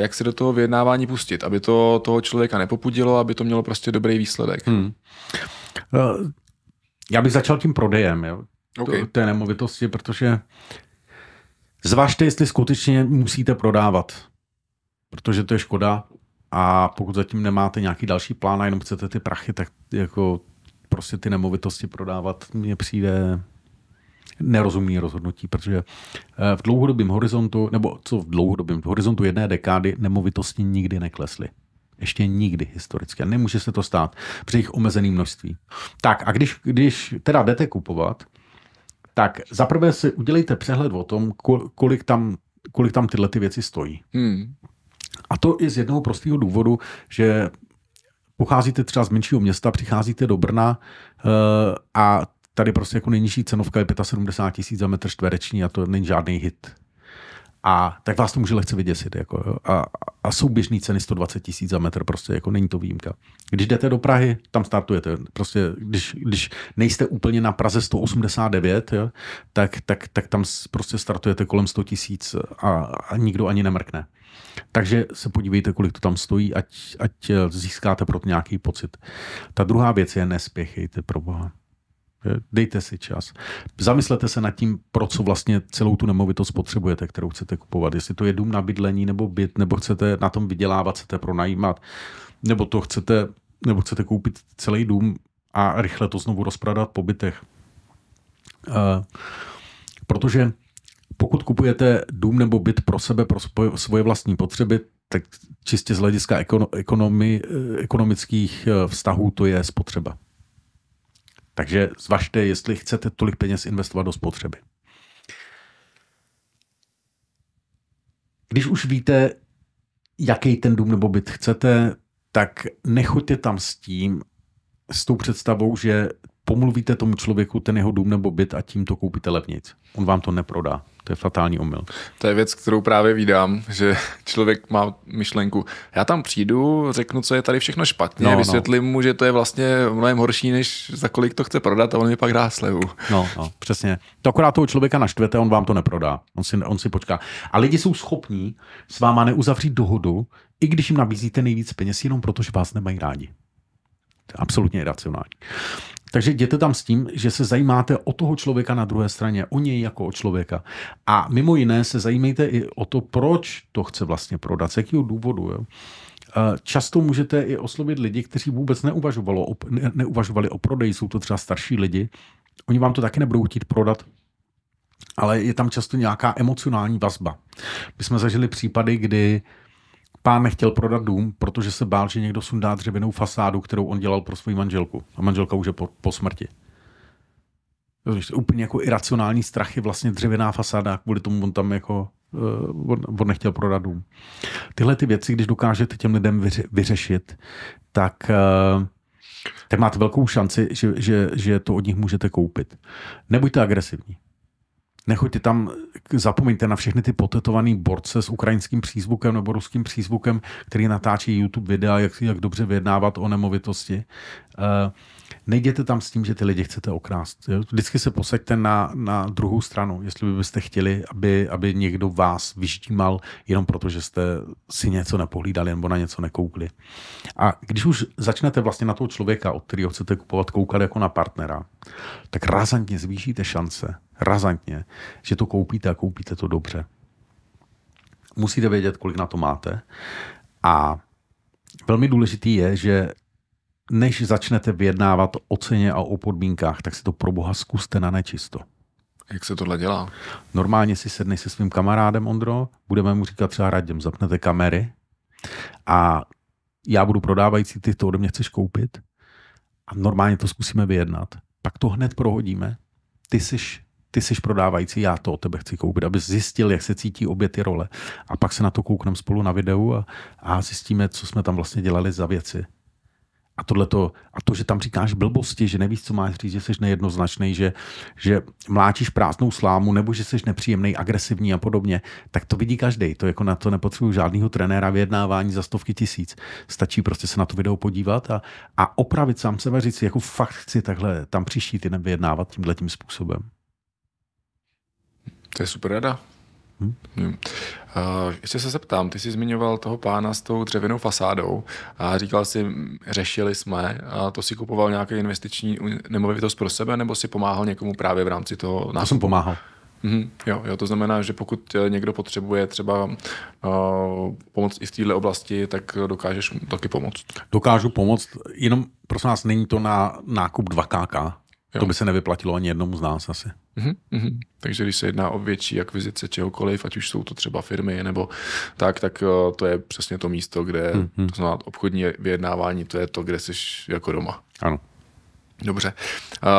jak se do toho vyjednávání pustit, aby to toho člověka nepopudilo, aby to mělo prostě dobrý výsledek. Hmm. Eh, já bych začal tím prodejem jo, okay. té nemovitosti, protože zvažte, jestli skutečně musíte prodávat, protože to je škoda a pokud zatím nemáte nějaký další plán a jenom chcete ty prachy, tak jako prostě ty nemovitosti prodávat mně přijde nerozumný rozhodnutí, protože eh, v dlouhodobém horizontu, nebo co v dlouhodobém v horizontu jedné dekády nemovitosti nikdy neklesly. Ještě nikdy historicky. A nemůže se to stát při jejich omezeném množství. Tak a když, když teda jdete kupovat, tak zaprvé si udělejte přehled o tom, kolik tam, kolik tam tyhle ty věci stojí. Hmm. A to i z jednoho prostého důvodu, že pocházíte třeba z menšího města, přicházíte do Brna uh, a tady prostě jako nejnižší cenovka je 75 tisíc za metr čtvereční a to není žádný hit. A tak vás to může lehce vyděsit. Jako, a, a jsou běžné ceny 120 tisíc za metr, prostě jako není to výjimka. Když jdete do Prahy, tam startujete. Prostě, když, když nejste úplně na Praze 189, jo, tak, tak, tak tam prostě startujete kolem 100 tisíc a, a nikdo ani nemrkne. Takže se podívejte, kolik to tam stojí, ať, ať získáte pro to nějaký pocit. Ta druhá věc je nespěchejte pro Boha. Dejte si čas. Zamyslete se nad tím, pro co vlastně celou tu nemovitost potřebujete, kterou chcete kupovat. Jestli to je dům na bydlení nebo byt, nebo chcete na tom vydělávat, chcete pronajímat, nebo to chcete, nebo chcete koupit celý dům a rychle to znovu rozprodat po bytech. Uh, protože pokud kupujete dům nebo byt pro sebe, pro svoje vlastní potřeby, tak čistě z hlediska ekonomi, ekonomických eh, vztahů to je spotřeba. Takže zvažte, jestli chcete tolik peněz investovat do spotřeby. Když už víte, jaký ten dům nebo byt chcete, tak nechoďte tam s tím, s tou představou, že pomluvíte tomu člověku ten jeho dům nebo byt a tím to koupíte levnic. On vám to neprodá. To je fatální omyl. To je věc, kterou právě vídám, že člověk má myšlenku, já tam přijdu, řeknu, co je tady všechno špatně, no, no. vysvětlím no. mu, že to je vlastně mnohem horší, než za kolik to chce prodat a on mi pak dá slevu. No, no, přesně. To akorát toho člověka naštvete, on vám to neprodá. On si, on si počká. A lidi jsou schopní s váma neuzavřít dohodu, i když jim nabízíte nejvíc peněz, jenom protože vás nemají rádi. To je absolutně iracionální. Takže jděte tam s tím, že se zajímáte o toho člověka na druhé straně, o něj jako o člověka. A mimo jiné se zajímejte i o to, proč to chce vlastně prodat, z jakého důvodu. Jo? Často můžete i oslovit lidi, kteří vůbec neuvažovali o, ne, neuvažovali o prodeji, jsou to třeba starší lidi. Oni vám to taky nebudou chtít prodat, ale je tam často nějaká emocionální vazba. My jsme zažili případy, kdy uh, Pán nechtěl prodat dům, protože se bál, že někdo sundá dřevěnou fasádu, kterou on dělal pro svou manželku. A manželka už je po, po smrti. Úplně jako iracionální strach je vlastně dřevěná fasáda, kvůli tomu on tam jako uh, on, on nechtěl prodat dům. Tyhle ty věci, když dokážete těm lidem vyře, vyřešit, tak, uh, tak máte velkou šanci, že, že, že to od nich můžete koupit. Nebuďte agresivní. Nechoďte tam, zapomeňte na všechny ty potetované borce s ukrajinským přízvukem nebo ruským přízvukem, který natáčí YouTube videa, jak, jak dobře vyjednávat o nemovitosti. Uh, nejděte tam s tím, že ty lidi chcete okrást. Vždycky se posaďte na, na druhou stranu, jestli byste chtěli, aby, aby někdo vás vyštímal jenom proto, že jste si něco nepohlídali nebo na něco nekoukli. A když už začnete vlastně na toho člověka, od kterého chcete kupovat, koukat jako na partnera, tak razantně zvýšíte šance, razantně, že to koupíte a koupíte to dobře. Musíte vědět, kolik na to máte. A velmi důležitý je, že než začnete vyjednávat o ceně a o podmínkách, tak si to pro boha zkuste na nečisto. Jak se tohle dělá? Normálně si sednej se svým kamarádem, Ondro, budeme mu říkat třeba radím, zapnete kamery a já budu prodávající, ty to ode mě chceš koupit a normálně to zkusíme vyjednat. Pak to hned prohodíme. Ty jsi, ty jsi prodávající, já to od tebe chci koupit, aby zjistil, jak se cítí obě ty role. A pak se na to koukneme spolu na videu a, a zjistíme, co jsme tam vlastně dělali za věci. A, tohleto, a to, že tam říkáš blbosti, že nevíš, co máš říct, že jsi nejednoznačný, že, že mláčíš prázdnou slámu, nebo že jsi nepříjemný, agresivní a podobně, tak to vidí každý. To jako na to nepotřebuji žádného trenéra vyjednávání za stovky tisíc. Stačí prostě se na to video podívat a, a opravit sám sebe, říct si, jako fakt chci takhle tam příští týden vyjednávat tímhle tím způsobem. To je super rada. Hmm. Uh, ještě se zeptám, ty jsi zmiňoval toho pána s tou dřevěnou fasádou a říkal si, řešili jsme, a to si kupoval nějaký investiční nemovitost pro sebe, nebo si pomáhal někomu právě v rámci toho nákupu? To jsem pomáhal. Mm-hmm, jo, jo, to znamená, že pokud eh, někdo potřebuje třeba uh, pomoc i v této oblasti, tak dokážeš taky pomoct. Dokážu pomoct, jenom prosím nás, není to na nákup 2KK. Jo. To by se nevyplatilo ani jednomu z nás asi. Mm-hmm. Takže když se jedná o větší akvizice čehokoliv, ať už jsou to třeba firmy nebo tak, tak eh, to je přesně to místo, kde mm-hmm. to znamená obchodní vyjednávání, to je to, kde jsi jako doma. Ano. Dobře.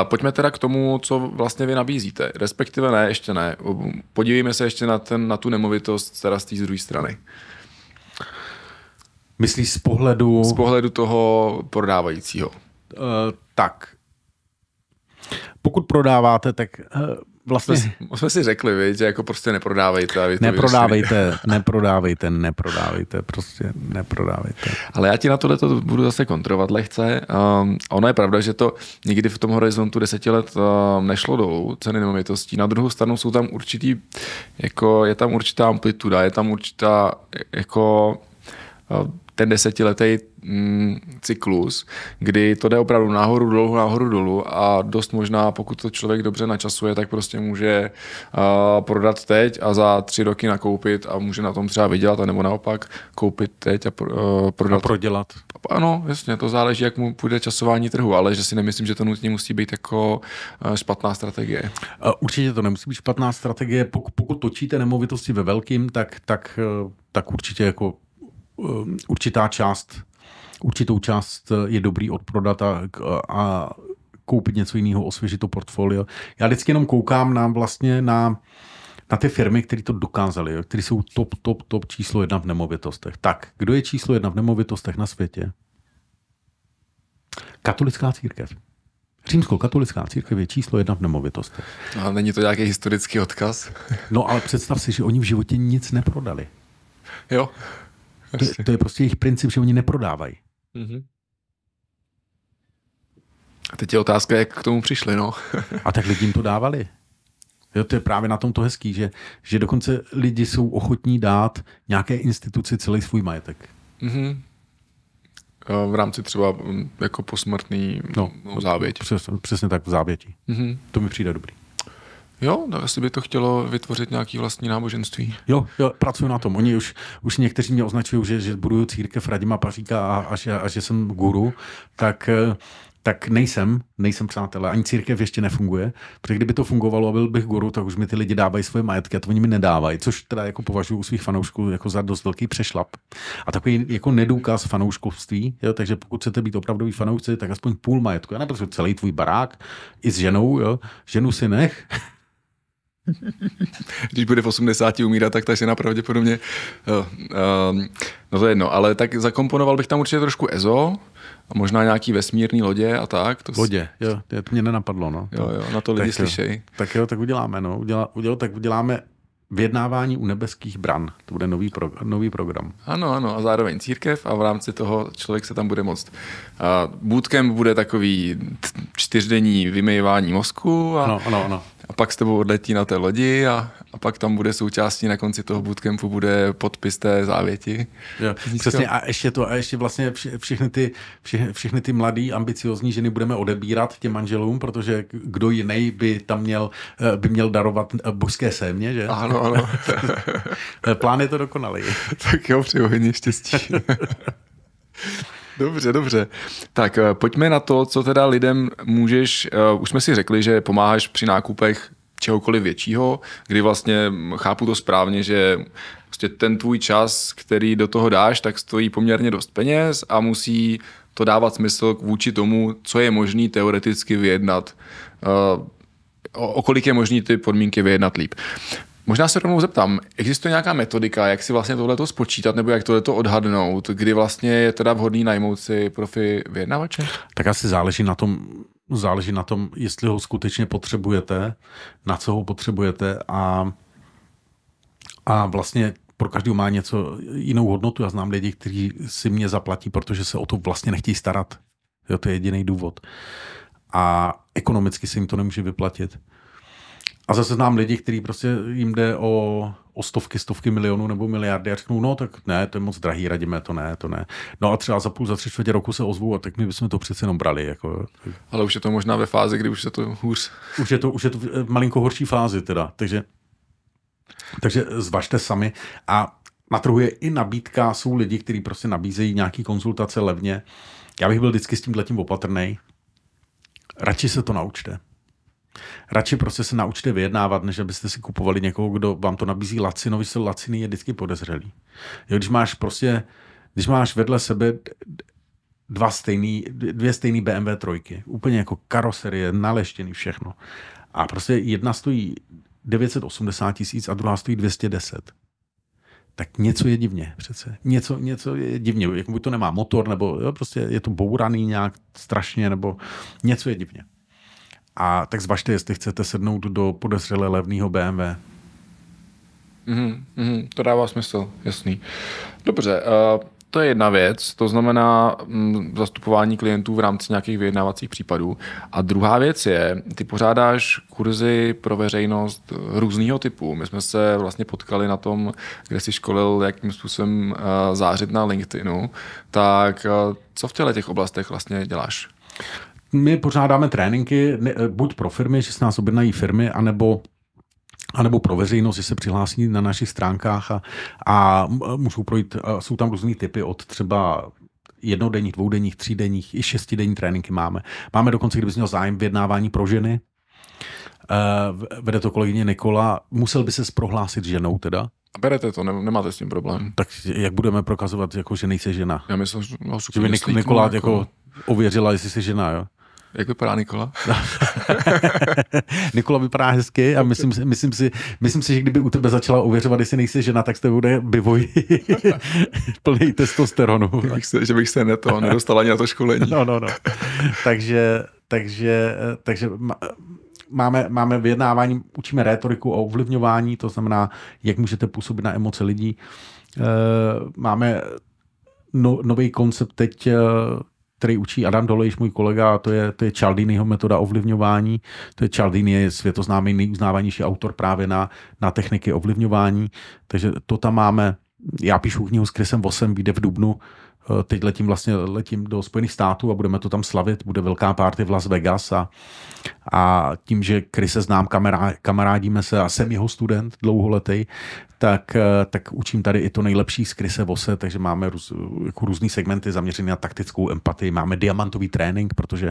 Pojďme teda k tomu, co vlastně vy nabízíte. Respektive ne, ještě ne. Podívejme se ještě na, ten, na tu nemovitost teda z té druhé strany. Myslíš z pohledu... Z pohledu toho prodávajícího. Uh, tak, pokud prodáváte, tak uh, vlastně... Jsme, jsme si řekli, víc, že jako prostě neprodávejte. A vy to neprodávejte, neprodávejte, neprodávejte, prostě neprodávejte. Ale já ti na tohle to budu zase kontrolovat lehce. Um, ono je pravda, že to nikdy v tom horizontu deseti let um, nešlo dolů, ceny nemovitostí. Na druhou stranu jsou tam určitý, jako je tam určitá amplituda, je tam určitá, jako uh, ten desetiletý mm, cyklus, kdy to jde opravdu nahoru, dolů, nahoru, dolů a dost možná, pokud to člověk dobře načasuje, tak prostě může uh, prodat teď a za tři roky nakoupit a může na tom třeba vydělat, nebo naopak koupit teď a uh, prodat. A prodělat. Ano, jasně, to záleží, jak mu půjde časování trhu, ale že si nemyslím, že to nutně musí být jako špatná strategie. Určitě to nemusí být špatná strategie. Pokud, pokud točíte nemovitosti ve velkým, tak, tak, tak určitě jako určitá část určitou část je dobrý odprodat a, a koupit něco jiného, osvěžit to portfolio. Já vždycky jenom koukám na vlastně na, na ty firmy, které to dokázali, které jsou top, top, top číslo jedna v nemovitostech. Tak, kdo je číslo jedna v nemovitostech na světě? Katolická církev. Římsko-katolická církev je číslo jedna v nemovitostech. A není to nějaký historický odkaz? no ale představ si, že oni v životě nic neprodali. Jo. To, to je prostě jejich princip, že oni neprodávají. Mm-hmm. A teď je otázka, jak k tomu přišli, no. a tak lidi jim to dávali. Jo, to je právě na tom to hezký, že, že dokonce lidi jsou ochotní dát nějaké instituci celý svůj majetek. Mm-hmm. V rámci třeba mm, jako posmrtný no, závěť. Přesně, přesně tak v závěti. Mm-hmm. To mi přijde dobrý. Jo, no, jestli by to chtělo vytvořit nějaký vlastní náboženství. Jo, jo, pracuji na tom. Oni už, už někteří mě označují, že, že buduju církev Radima Paříka a, a, že, a že jsem guru, tak eh, tak nejsem, nejsem přátelé, ani církev ještě nefunguje, protože kdyby to fungovalo a byl bych guru, tak už mi ty lidi dávají svoje majetky a to oni mi nedávají, což teda jako považuji u svých fanoušků jako za dost velký přešlap. A takový jako nedůkaz fanouškovství, jo, takže pokud chcete být opravdový fanoušci, tak aspoň půl majetku. Já nepotřebuji celý tvůj barák i s ženou, jo, ženu si nech, Když bude v 80 umírat, tak ta žena pravděpodobně... Uh, uh, no to je jedno, ale tak zakomponoval bych tam určitě trošku EZO, a možná nějaký vesmírný lodě a tak. To lodě, jo, to mě nenapadlo, no. Jo, jo, na to lidi slyšejí. Tak jo, tak uděláme, no. Udělá, udělá, tak uděláme Vyjednávání u nebeských bran. To bude nový, pro, nový program. Ano, ano, a zároveň církev a v rámci toho člověk se tam bude moct. A bootcamp bude takový čtyřdenní vymývání mozku a, ano, ano, ano. A pak s tebou odletí na té lodi a, a pak tam bude součástí na konci toho bootcampu bude podpis té závěti. Jo, přesně a ještě to, a ještě vlastně vše, všechny ty, vše, všechny ty mladý, ambiciozní ženy budeme odebírat těm manželům, protože kdo jiný by tam měl, eh, by měl darovat eh, božské sémě, že? Ano, ano. [laughs] Plán je to dokonalý. [laughs] tak jo, přeju hodně štěstí. [laughs] Dobře, dobře. Tak eh, pojďme na to, co teda lidem můžeš, uh, už jsme si řekli, že pomáháš při nákupech čehokoliv většího, kdy vlastně chápu to správně, že vlastně ten tvůj čas, který do toho dáš, tak stojí poměrně dost peněz a musí to dávat smysl vůči tomu, co je možný teoreticky vyjednat, uh, o kolik je možný ty podmínky vyjednat líp. Možná se rovnou zeptám, existuje nějaká metodika, jak si vlastně tohleto spočítat nebo jak tohleto odhadnout, kdy vlastně je teda vhodný najmout si profi vyjednavače? Tak asi záleží na tom, záleží na tom, jestli ho skutečně potřebujete, na co ho potřebujete a, a vlastně pro každého má něco jinou hodnotu. Já znám lidi, kteří si mě zaplatí, protože se o to vlastně nechtějí starat. Jo, to je jediný důvod. A ekonomicky se jim to nemůže vyplatit. A zase znám lidi, kteří prostě jim jde o, o stovky, stovky milionů nebo miliardy a řeknou, no tak ne, to je moc drahý, radíme, to ne, to ne. No a třeba za půl, za tři čtvrtě roku se ozvou a tak my bychom to přece jenom brali. Jako. Ale už je to možná ve fázi, kdy už je to hůř. Už je to, už je to v malinko horší fázi teda, takže, takže zvažte sami. A na trhu je i nabídka, jsou lidi, kteří prostě nabízejí nějaký konzultace levně. Já bych byl vždycky s tím letím opatrný. Radši se to naučte radši prostě se naučte vyjednávat, než abyste si kupovali někoho, kdo vám to nabízí lacino, víš, laciný je vždycky podezřelý. Jo, když máš prostě, když máš vedle sebe dva stejný, dvě stejné BMW trojky, úplně jako karoserie, naleštěný všechno. A prostě jedna stojí 980 tisíc a druhá stojí 210 tak něco je divně přece. Něco, něco je divně. Jak buď to nemá motor, nebo jo, prostě je to bouraný nějak strašně, nebo něco je divně. A tak zvažte, jestli chcete sednout do podezřele levného BMW. Mm-hmm, mm-hmm, to dává smysl, jasný. Dobře, uh, to je jedna věc, to znamená m, zastupování klientů v rámci nějakých vyjednávacích případů. A druhá věc je, ty pořádáš kurzy pro veřejnost různého typu. My jsme se vlastně potkali na tom, kde si školil, jakým způsobem uh, zářit na LinkedInu. Tak uh, co v těle těch oblastech vlastně děláš? My pořádáme tréninky ne, buď pro firmy, že se nás objednají firmy, anebo anebo pro veřejnost, že se přihlásí na našich stránkách a, a můžou projít, a jsou tam různý typy od třeba jednodenních, dvoudenních, třídenních i šestidenní tréninky máme. Máme dokonce, kdyby měl zájem vyjednávání pro ženy, uh, vede to kolegyně Nikola, musel by se prohlásit ženou teda, a berete to, nemáte s tím problém. Tak jak budeme prokazovat, jako, že nejsi žena? Já myslím, že, no, že by Nikola jako... jako ověřila, jestli jsi žena, jo? Jak vypadá Nikola? [laughs] Nikola vypadá hezky a myslím, myslím, si, myslím si, že kdyby u tebe začala ověřovat, jestli nejsi žena, tak to bude bivoj [laughs] plný testosteronu. Bych se, že bych se neto, nedostala ani na to školení. No, no, no. takže, takže, takže máme, máme vyjednávání, učíme rétoriku o ovlivňování, to znamená, jak můžete působit na emoce lidí. Eh, máme no, nový koncept teď který učí Adam Dolejš, můj kolega, a to je, to je Cialdiniho metoda ovlivňování. To je Cialdini je světoznámý nejuznávanější autor právě na, na techniky ovlivňování. Takže to tam máme. Já píšu knihu s Chrisem Vosem, vyjde v Dubnu. Eh, teď letím vlastně letím do Spojených států a budeme to tam slavit. Bude velká party v Las Vegas a, a tím, že Krise znám, kamará, kamarádíme se a jsem jeho student dlouholetý, tak, eh, tak učím tady i to nejlepší z Krise Vose, takže máme růz, jako různý segmenty zaměřené na taktickou empatii. Máme diamantový trénink, protože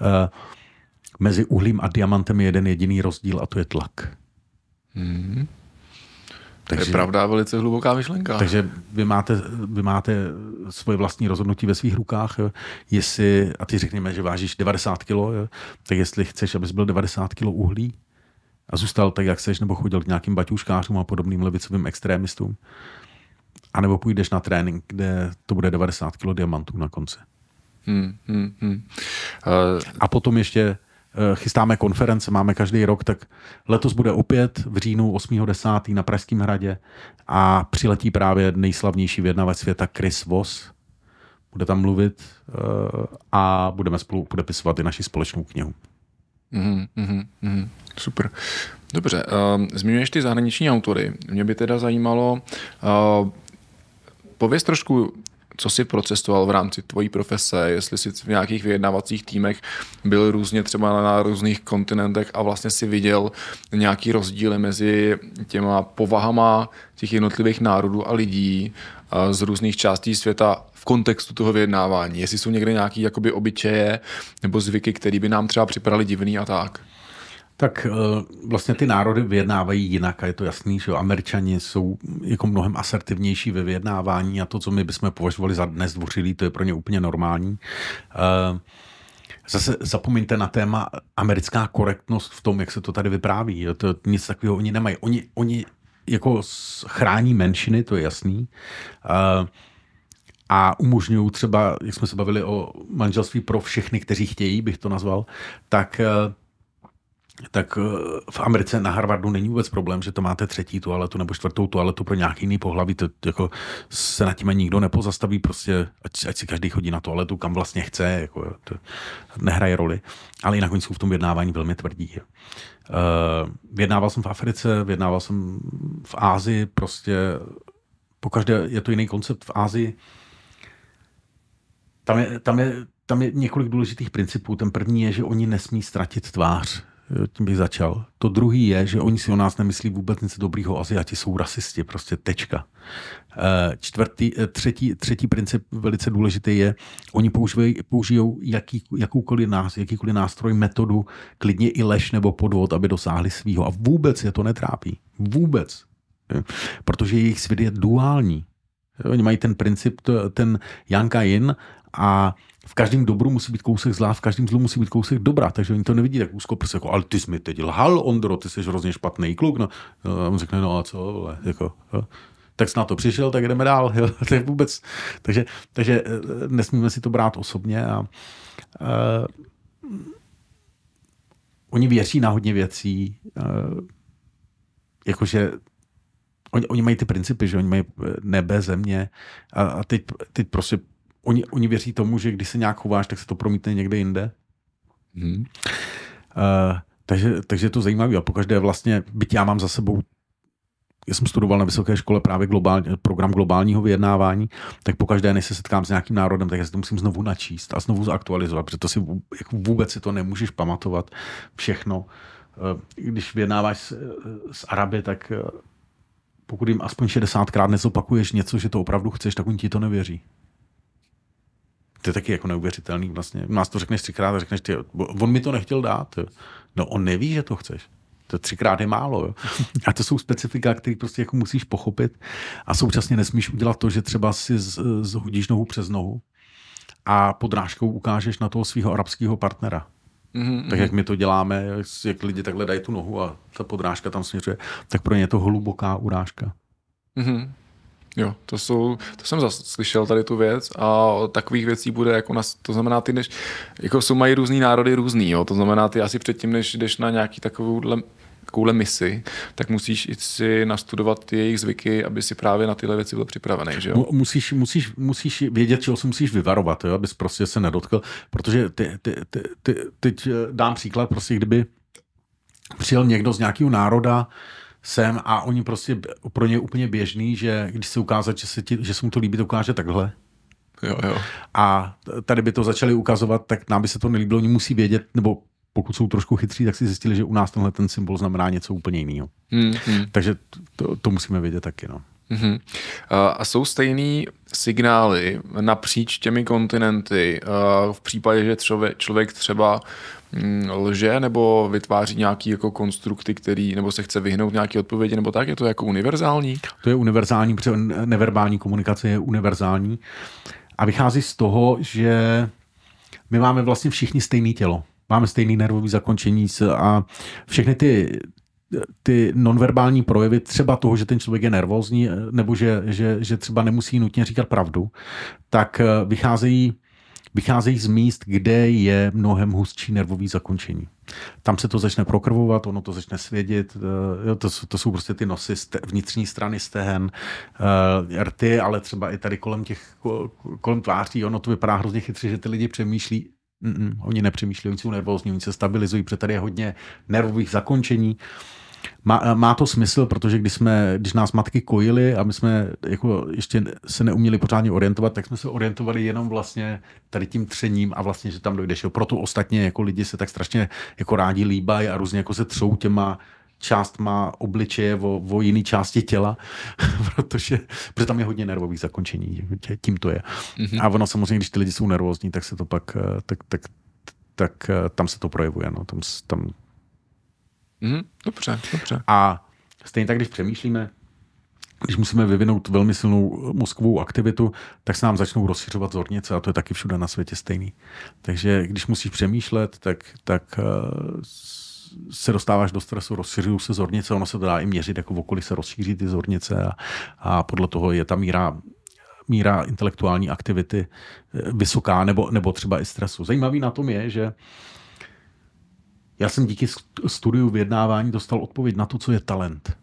uh, mezi uhlím a diamantem je jeden jediný rozdíl a to je tlak. Mm-hmm. Takže, to je pravda velice hluboká myšlenka. Takže vy máte, vy máte svoje vlastní rozhodnutí ve svých rukách, jo. jestli, a ty řekněme, že vážíš 90 kg, jo, tak jestli chceš, abys byl 90 kg uhlí a zůstal tak, jak seš, nebo chodil k nějakým baťuškářům a podobným levicovým extrémistům, a nebo půjdeš na trénink, kde to bude 90 kg diamantů na konci. Hmm, hmm, hmm. Uh, a potom ještě chystáme konference, máme každý rok, tak letos bude opět v říjnu 8.10. na Pražském hradě a přiletí právě nejslavnější vědnavač světa Chris Voss. Bude tam mluvit eh, a budeme spolu podepisovat i naši společnou knihu. Mm, mm, mm, super. Dobře, uh, zmiňuješ ty zahraniční autory. Mě by teda zajímalo, uh, pověz trošku co jsi procestoval v rámci tvojí profese, jestli jsi v nějakých vyjednávacích týmech byl různě třeba na různých kontinentech a vlastně si viděl nějaký rozdíly mezi těma povahama těch jednotlivých národů a lidí z různých částí světa v kontextu toho vyjednávání. Jestli jsou někde nějaké obyčeje nebo zvyky, které by nám třeba připadaly divný a tak tak eh, vlastně ty národy vyjednávají jinak a je to jasný, že Američani jsou jako mnohem asertivnější ve vyjednávání a to, co my bychom považovali za dnes dvořilý, to je pro ně úplně normální. Eh, zase zapomeňte na téma americká korektnost v tom, jak se to tady vypráví. To, nic takového oni nemají. Oni, oni jako chrání menšiny, to je jasný. Eh, a umožňují třeba, jak jsme se bavili o manželství pro všechny, kteří chtějí, bych to nazval, tak tak eh, v Americe na Harvardu není vůbec problém, že to máte třetí toaletu nebo čtvrtou toaletu pro nějaký jiný pohlaví, to jako se nad tím nikdo nepozastaví, prostě ať, ať si každý chodí na toaletu, kam vlastně chce, jako, to nehraje roli. Ale jinak oni jsou v tom vyjednávání velmi tvrdí. Uh, vyjednával jsem v Africe, vyjednával jsem v Ázii, prostě pokaždé je to jiný koncept v Ázii. Tam je, tam je, tam je několik důležitých principů. Ten první je, že oni nesmí ztratit tvář tím bych začal. To druhý je, že oni si o nás nemyslí vůbec nic dobrýho, Aziati jsou rasisti, prostě tečka. Eh, čtvrtý, eh, třetí, třetí princip velice důležitý je, oni používají, použijou jaký, jakoukoliv nás, jakýkoliv nástroj, metodu, klidně i lež nebo podvod, aby dosáhli svýho. A vůbec je to netrápí. Vůbec. Protože jejich svět je duální. Oni mají ten princip, ten Janka Yin a v každém dobru musí být kousek zlá, v každém zlu musí být kousek dobra, takže oni to nevidí tak úzko, prostě jako, ale ty jsi mi teď lhal, Ondro, ty jsi hrozně špatný kluk, no, no a on řekne, no a co, vole, jako, jo. tak jsi na to přišel, tak jdeme dál, jo. [laughs] to je vůbec, takže, takže eh, nesmíme si to brát osobně a uh, oni věří na hodně věcí, uh, jakože oni, oni mají ty principy, že oni mají nebe, země a, a teď, teď prostě oni, oni věří tomu, že když se nějak chováš, tak se to promítne někde jinde. Hmm. Uh, takže, takže je to zajímavé. A pokaždé vlastně, byť já mám za sebou já jsem studoval na vysoké škole právě globál, program globálního vyjednávání, tak pokaždé, než se setkám s nějakým národem, tak já si to musím znovu načíst a znovu zaktualizovat, protože to si jako vůbec si to nemůžeš pamatovat všechno. Eh, když vyjednáváš s, s Araby, tak eh, pokud jim aspoň 60krát nezopakuješ něco, že to opravdu chceš, tak oni ti to nevěří. To je taky jako neuvěřitelný vlastně. Nás to řekneš třikrát a řekneš, ty, on mi to nechtěl dát. No on neví, že to chceš. To třikrát je málo. Jo. A to jsou specifika, které prostě jako musíš pochopit a současně nesmíš udělat to, že třeba si zhodíš nohu přes nohu a podrážkou ukážeš na toho svého arabského partnera. Mm-hmm. Tak jak my to děláme, jak lidi takhle dají tu nohu a ta podrážka tam směřuje, tak pro ně je to hluboká urážka. Mm-hmm. Jo, to jsou, to jsem zase slyšel tady tu věc a takových věcí bude jako na, to znamená ty, než, jako jsou mají různý národy různý, jo, to znamená ty asi předtím, než jdeš na nějaký takovouhle takovouhle misi, tak musíš i si nastudovat ty jejich zvyky, aby si právě na tyhle věci byl připravený. Že jo? Musíš, musíš, musíš vědět, čeho se musíš vyvarovat, jo, abys prostě se nedotkl, protože ty, ty, ty, ty, teď eh, dám příklad, prostě kdyby přijel někdo z nějakého národa, sem a oni prostě pro ně úplně běžný, že když se ukázat, že se, ti, že se mu to líbí, to ukáže takhle. Jo, jo. A tady by to začali ukazovat, tak nám by se to nelíbilo, oni musí vědět, nebo pokud jsou trošku chytří, tak si zjistili, že u nás tenhle ten symbol znamená něco úplně jiného. Hmm, hmm. Takže to, to musíme vědět taky. No. Hmm. A jsou stejný signály napříč těmi kontinenty v případě, že člověk, člověk třeba lže nebo vytváří nějaký jako konstrukty, který, nebo se chce vyhnout nějaké odpovědi, nebo tak, je to jako univerzální? To je univerzální, protože neverbální komunikace je univerzální. A vychází z toho, že my máme vlastně všichni stejné tělo. Máme stejný nervový zakončení a všechny ty ty nonverbální projevy třeba toho, že ten člověk je nervózní nebo že, že, že třeba nemusí nutně říkat pravdu, tak eh, vycházejí, vycházejí z míst, kde je mnohem hustší nervový zakončení. Tam se to začne prokrvovat, ono to začne svědět, eh, to, to jsou prostě ty nosy vnitřní strany stehen, eh, rty, ale třeba i tady kolem těch, kolem tváří, ono to vypadá hrozně chytře, že ty lidi přemýšlí, Mm-mm, oni nepřemýšlí, oni jsou nervózní, oni se stabilizují, protože tady je hodně nervových zakončení. Má, má to smysl, protože když, jsme, když nás matky kojily a my jsme jako ještě se neuměli pořádně orientovat, tak jsme se orientovali jenom vlastně tady tím třením a vlastně, že tam dojdeš. Jo. Proto ostatně jako lidi se tak strašně jako rádi líbají a různě jako se třou těma část má obličeje o, o jiný části těla, [laughs] protože, protože tam je hodně nervových zakončení, tím to je. Mm-hmm. A ono samozřejmě, když ty lidi jsou nervózní, tak se to pak, eh, tak, tak, tak eh, tam se to projevuje. No. Tam, tam... Mm-hmm. Dobře, dobře. A stejně tak, když přemýšlíme, když musíme vyvinout velmi silnou mozkovou aktivitu, tak se nám začnou rozšiřovat zornice a to je taky všude na světě stejný. Takže když musíš přemýšlet, tak, tak eh, se dostáváš do stresu, rozšiřují se zornice, ono se to dá i měřit, jako v okolí se rozšíří ty zornice a, a podle toho je ta míra míra intelektuální aktivity eh, vysoká, nebo, nebo třeba i stresu. Zajímavý na tom je, že já jsem díky studiu vyjednávání dostal odpověď na to, co je talent.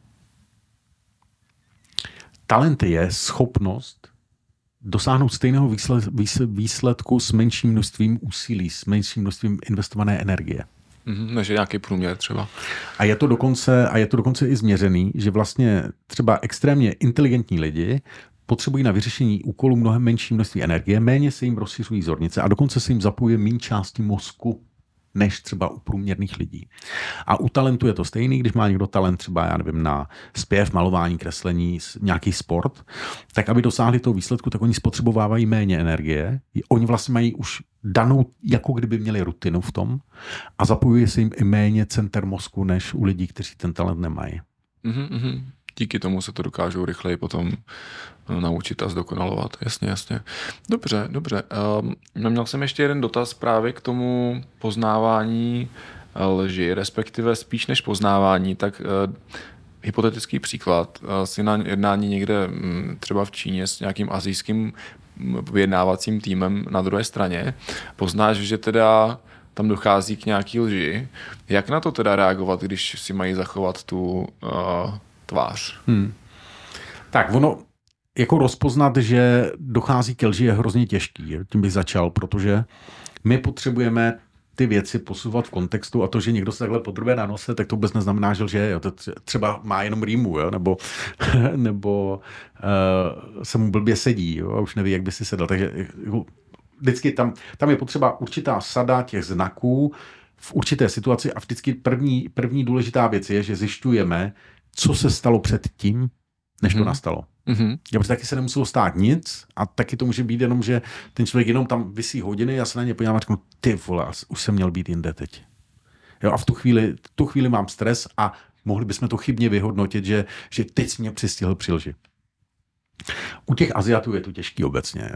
Talent je schopnost dosáhnout stejného výsledku s menším množstvím úsilí, s menším množstvím investované energie. Mm-hmm, než je nějaký průměr třeba. A je to dokonce, a je to dokonce i změřený, že vlastně třeba extrémně inteligentní lidi potřebují na vyřešení úkolů mnohem menší množství energie, méně se jim rozšiřují zornice a dokonce se jim zapojuje méně části mozku než třeba u průměrných lidí. A u talentu je to stejný, když má někdo talent třeba, já nevím, na zpěv, malování, kreslení, nějaký sport, tak aby dosáhli toho výsledku, tak oni spotřebovávají méně energie. Oni vlastně mají už danou, jako kdyby měli rutinu v tom a zapojuje se jim i méně center mozku, než u lidí, kteří ten talent nemají. Mm-hmm díky tomu se to dokážou rychleji potom naučit a zdokonalovat. Jasně, jasně. Dobře, dobře. Um, měl jsem ještě jeden dotaz právě k tomu poznávání eh, lži, respektive spíš než poznávání, tak uh, hypotetický příklad. Uh, si na jednání někde um, třeba v Číně s nějakým azijským mm, vyjednávacím týmem na druhé straně, poznáš, že teda tam dochází k nějaký lži. Jak na to teda reagovat, když si mají zachovat tu uh, tvář. Hmm. Tak ono, jako rozpoznat, že dochází ke lži je hrozně těžký. Tím bych začal, protože my potřebujeme ty věci posouvat v kontextu a to, že někdo se takhle podrbe na nose, tak to vůbec neznamená, že lže. Jo. To třeba má jenom rýmu, jo. nebo, [laughs] nebo uh, se mu blbě sedí jo, a už neví, jak by si sedl. Takže jako, vždycky tam, tam je potřeba určitá sada těch znaků v určité situaci a vždycky první, první důležitá věc je, že zjišťujeme, co se stalo před tím, než to hmm. nastalo. Mm-hmm. Já, taky se nemuselo stát nic a taky to může být jenom, že ten člověk jenom tam vysí hodiny, já se na ně podívám a řeknu, ty vole, už jsem měl být jinde teď. Jo, a v tu chvíli, tu chvíli mám stres a mohli bychom to chybně vyhodnotit, že, že teď mě přistihl při lži. U těch Aziatů je to těžký obecně,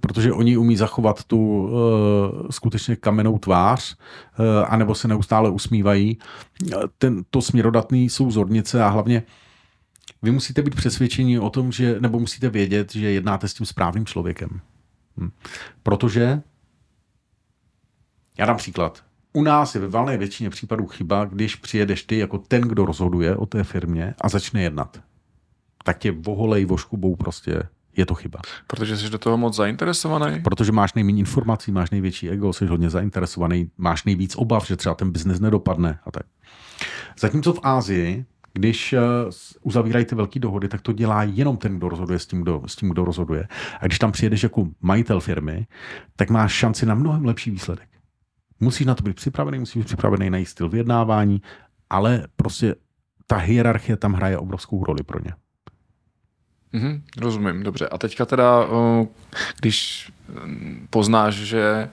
protože oni umí zachovat tu uh, skutečně kamennou tvář, uh, anebo se neustále usmívají. Ten, to směrodatný jsou zornice a hlavně vy musíte být přesvědčeni o tom, že, nebo musíte vědět, že jednáte s tím správným člověkem. Hm. Protože, já dám příklad, u nás je ve valné většině případů chyba, když přijedeš ty jako ten, kdo rozhoduje o té firmě a začne jednat. Tak tě voholej voškubou prostě je to chyba. Protože jsi do toho moc zainteresovaný? Protože máš nejméně informací, máš největší ego, jsi hodně zainteresovaný, máš nejvíc obav, že třeba ten biznes nedopadne a tak. Zatímco v Ázii když eh, uzavírají ty velké dohody, tak to dělá jenom ten, kdo rozhoduje s tím kdo, s tím, kdo rozhoduje. A když tam přijedeš jako majitel firmy, tak máš šanci na mnohem lepší výsledek. Musíš na to být připravený, musíš být připravený na její styl vyjednávání, ale prostě ta hierarchie tam hraje obrovskou roli pro ně. Mm-hmm, rozumím, dobře. A teďka teda, eh, když poznáš, že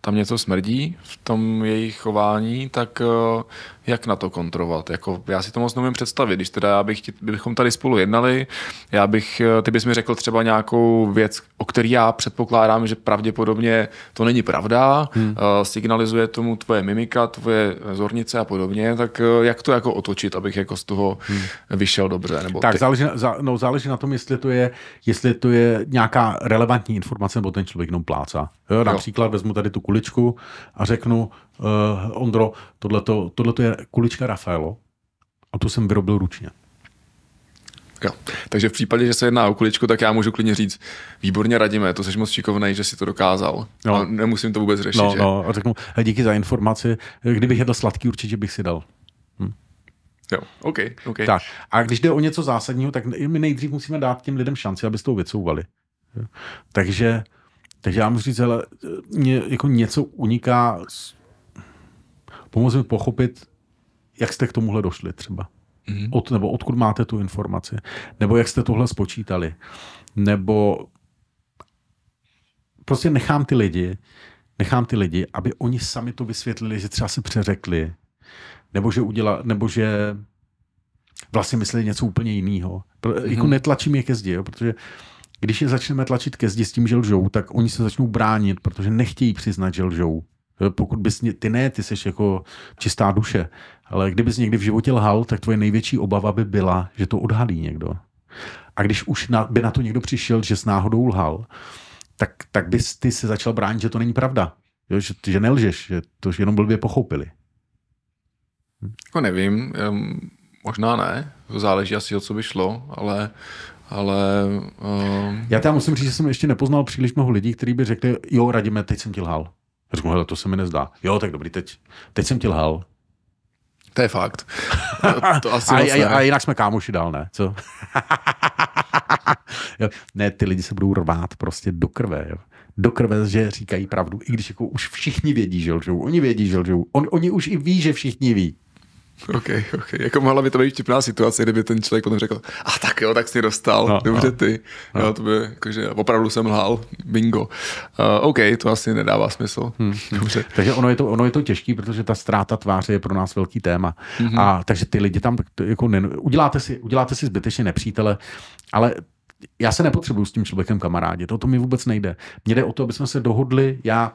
tam něco smrdí v tom jejich chování, tak eh, jak na to kontrolovat? Jako, já si to moc nemůžu představit, když teda já bych, bychom tady spolu jednali, já bych, eh, ty bys mi řekl třeba nějakou věc, o který já předpokládám, že pravděpodobně to není pravda, hmm. uh, signalizuje tomu tvoje mimika, tvoje zornice a podobně, tak uh, jak to jako otočit, abych jako z toho hmm. vyšel dobře? Nebo tak ty... záleží, na, no, záleží na tom, jestli to, je, jestli to je nějaká relevantní informace, nebo ten člověk jenom plácá. Jo, například jo. vezmu tady tu kuličku a řeknu, uh, Ondro, tohle je kulička Rafaelo a tu jsem vyrobil ručně. Jo. Takže v případě, že se jedná o kuličku, tak já můžu klidně říct, výborně radíme, to jsi moc šikovnej, že si to dokázal. No. A nemusím to vůbec řešit. No, že? no, a řeknu, díky za informaci, kdybych jedl sladký, určitě bych si dal. Hm. Jo, OK, OK. Tak. A když jde o něco zásadního, tak my nejdřív musíme dát těm lidem šanci, aby s tou vycouvali. Takže, takže já můžu říct, ale mě, jako něco uniká, pomoct mi pochopit, jak jste k tomuhle došli třeba. Mm-hmm. Od, nebo odkud máte tu informaci. Nebo jak jste tohle spočítali. Nebo prostě nechám ty lidi, nechám ty lidi, aby oni sami to vysvětlili, že třeba se přeřekli, nebo že uděla, nebo že vlastně mysleli něco úplně jiného. Mm-hmm. Jako netlačím je ke zdi, jo, protože když je začneme tlačit ke zdi s tím, že lžou, tak oni se začnou bránit, protože nechtějí přiznat, že lžou. Pokud bys, ty ne, ty jsi jako čistá duše, ale kdybys někdy v životě lhal, tak tvoje největší obava by byla, že to odhalí někdo. A když už na, by na to někdo přišel, že s náhodou lhal, tak, tak bys ty se začal bránit, že to není pravda. Jo, že, že nelžeš, že to jenom blbě pochopili. Hm? No nevím, možná ne, to záleží asi o co by šlo, ale ale... Um... Já tam musím říct, že jsem ještě nepoznal příliš mnoho lidí, kteří by řekli, jo, radíme, teď jsem ti lhal. Řeknu, hele, to se mi nezdá. Jo, tak dobrý, teď, teď jsem ti lhal. To je fakt. [laughs] To, asi a, a, a, jinak jsme kámoši dál, ne? Co? [laughs] jo, ne, ty lidi se budou rvát prostě do krve. Jo. Do krve, že říkají pravdu, i když jako už všichni vědí, že lžou. Oni vědí, že lžou. On, oni už i ví, že všichni ví. OK, OK. Jako mohla by to být vtipná situace, kdyby ten člověk potom řekl, a ah, tak jo, tak jsi dostal, no, dobře no, ty. No. Jo, to by, jakože opravdu jsem lhal, bingo. Uh, OK, to asi nedává smysl. Hmm. Dobře. takže ono je, to, ono je to těžký, protože ta ztráta tváře je pro nás velký téma. Mm-hmm. A takže ty lidi tam jako ne, uděláte, si, uděláte si zbytečně nepřítele, ale já se nepotřebuju s tím člověkem kamarádit, o to mi vůbec nejde. Mně jde o to, aby jsme se dohodli, já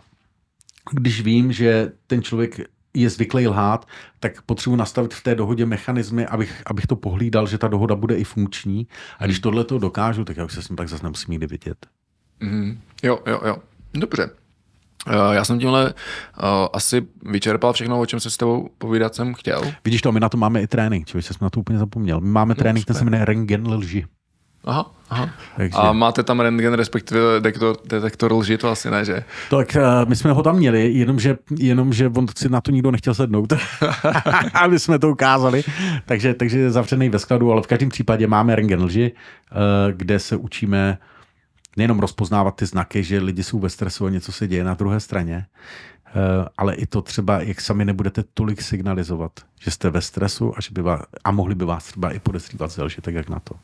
když vím, že ten člověk je zvyklý lhát, tak potřebuji nastavit v té dohodě mechanismy, abych, abych to pohlídal, že ta dohoda bude i funkční. A když tohle to dokážu, tak já už se s ním tak zase nemusím nikdy vidět. Mm, jo, jo, jo. Dobře. Uh, já jsem tímhle uh, asi vyčerpal všechno, o čem se s tebou povídat jsem chtěl. Vidíš to, my na to máme i trénink, čiže jsem na to úplně zapomněl. My máme no, trénink, ten se jmenuje Rengen lži. Aha, aha. Takže... A máte tam rentgen, respektive detektor, detektor lži, to asi ne, že? Tak uh, my jsme ho tam měli, jenomže, jenomže on si na to nikdo nechtěl sednout. [laughs] a my jsme to ukázali. Takže, takže je zavřený ve skladu, ale v každém případě máme rentgen lži, uh, kde se učíme nejenom rozpoznávat ty znaky, že lidi jsou ve stresu a něco se děje na druhé straně, uh, ale i to třeba, jak sami nebudete tolik signalizovat, že jste ve stresu a, že by vás, a mohli by vás třeba i podezřívat ze lži, tak jak na to.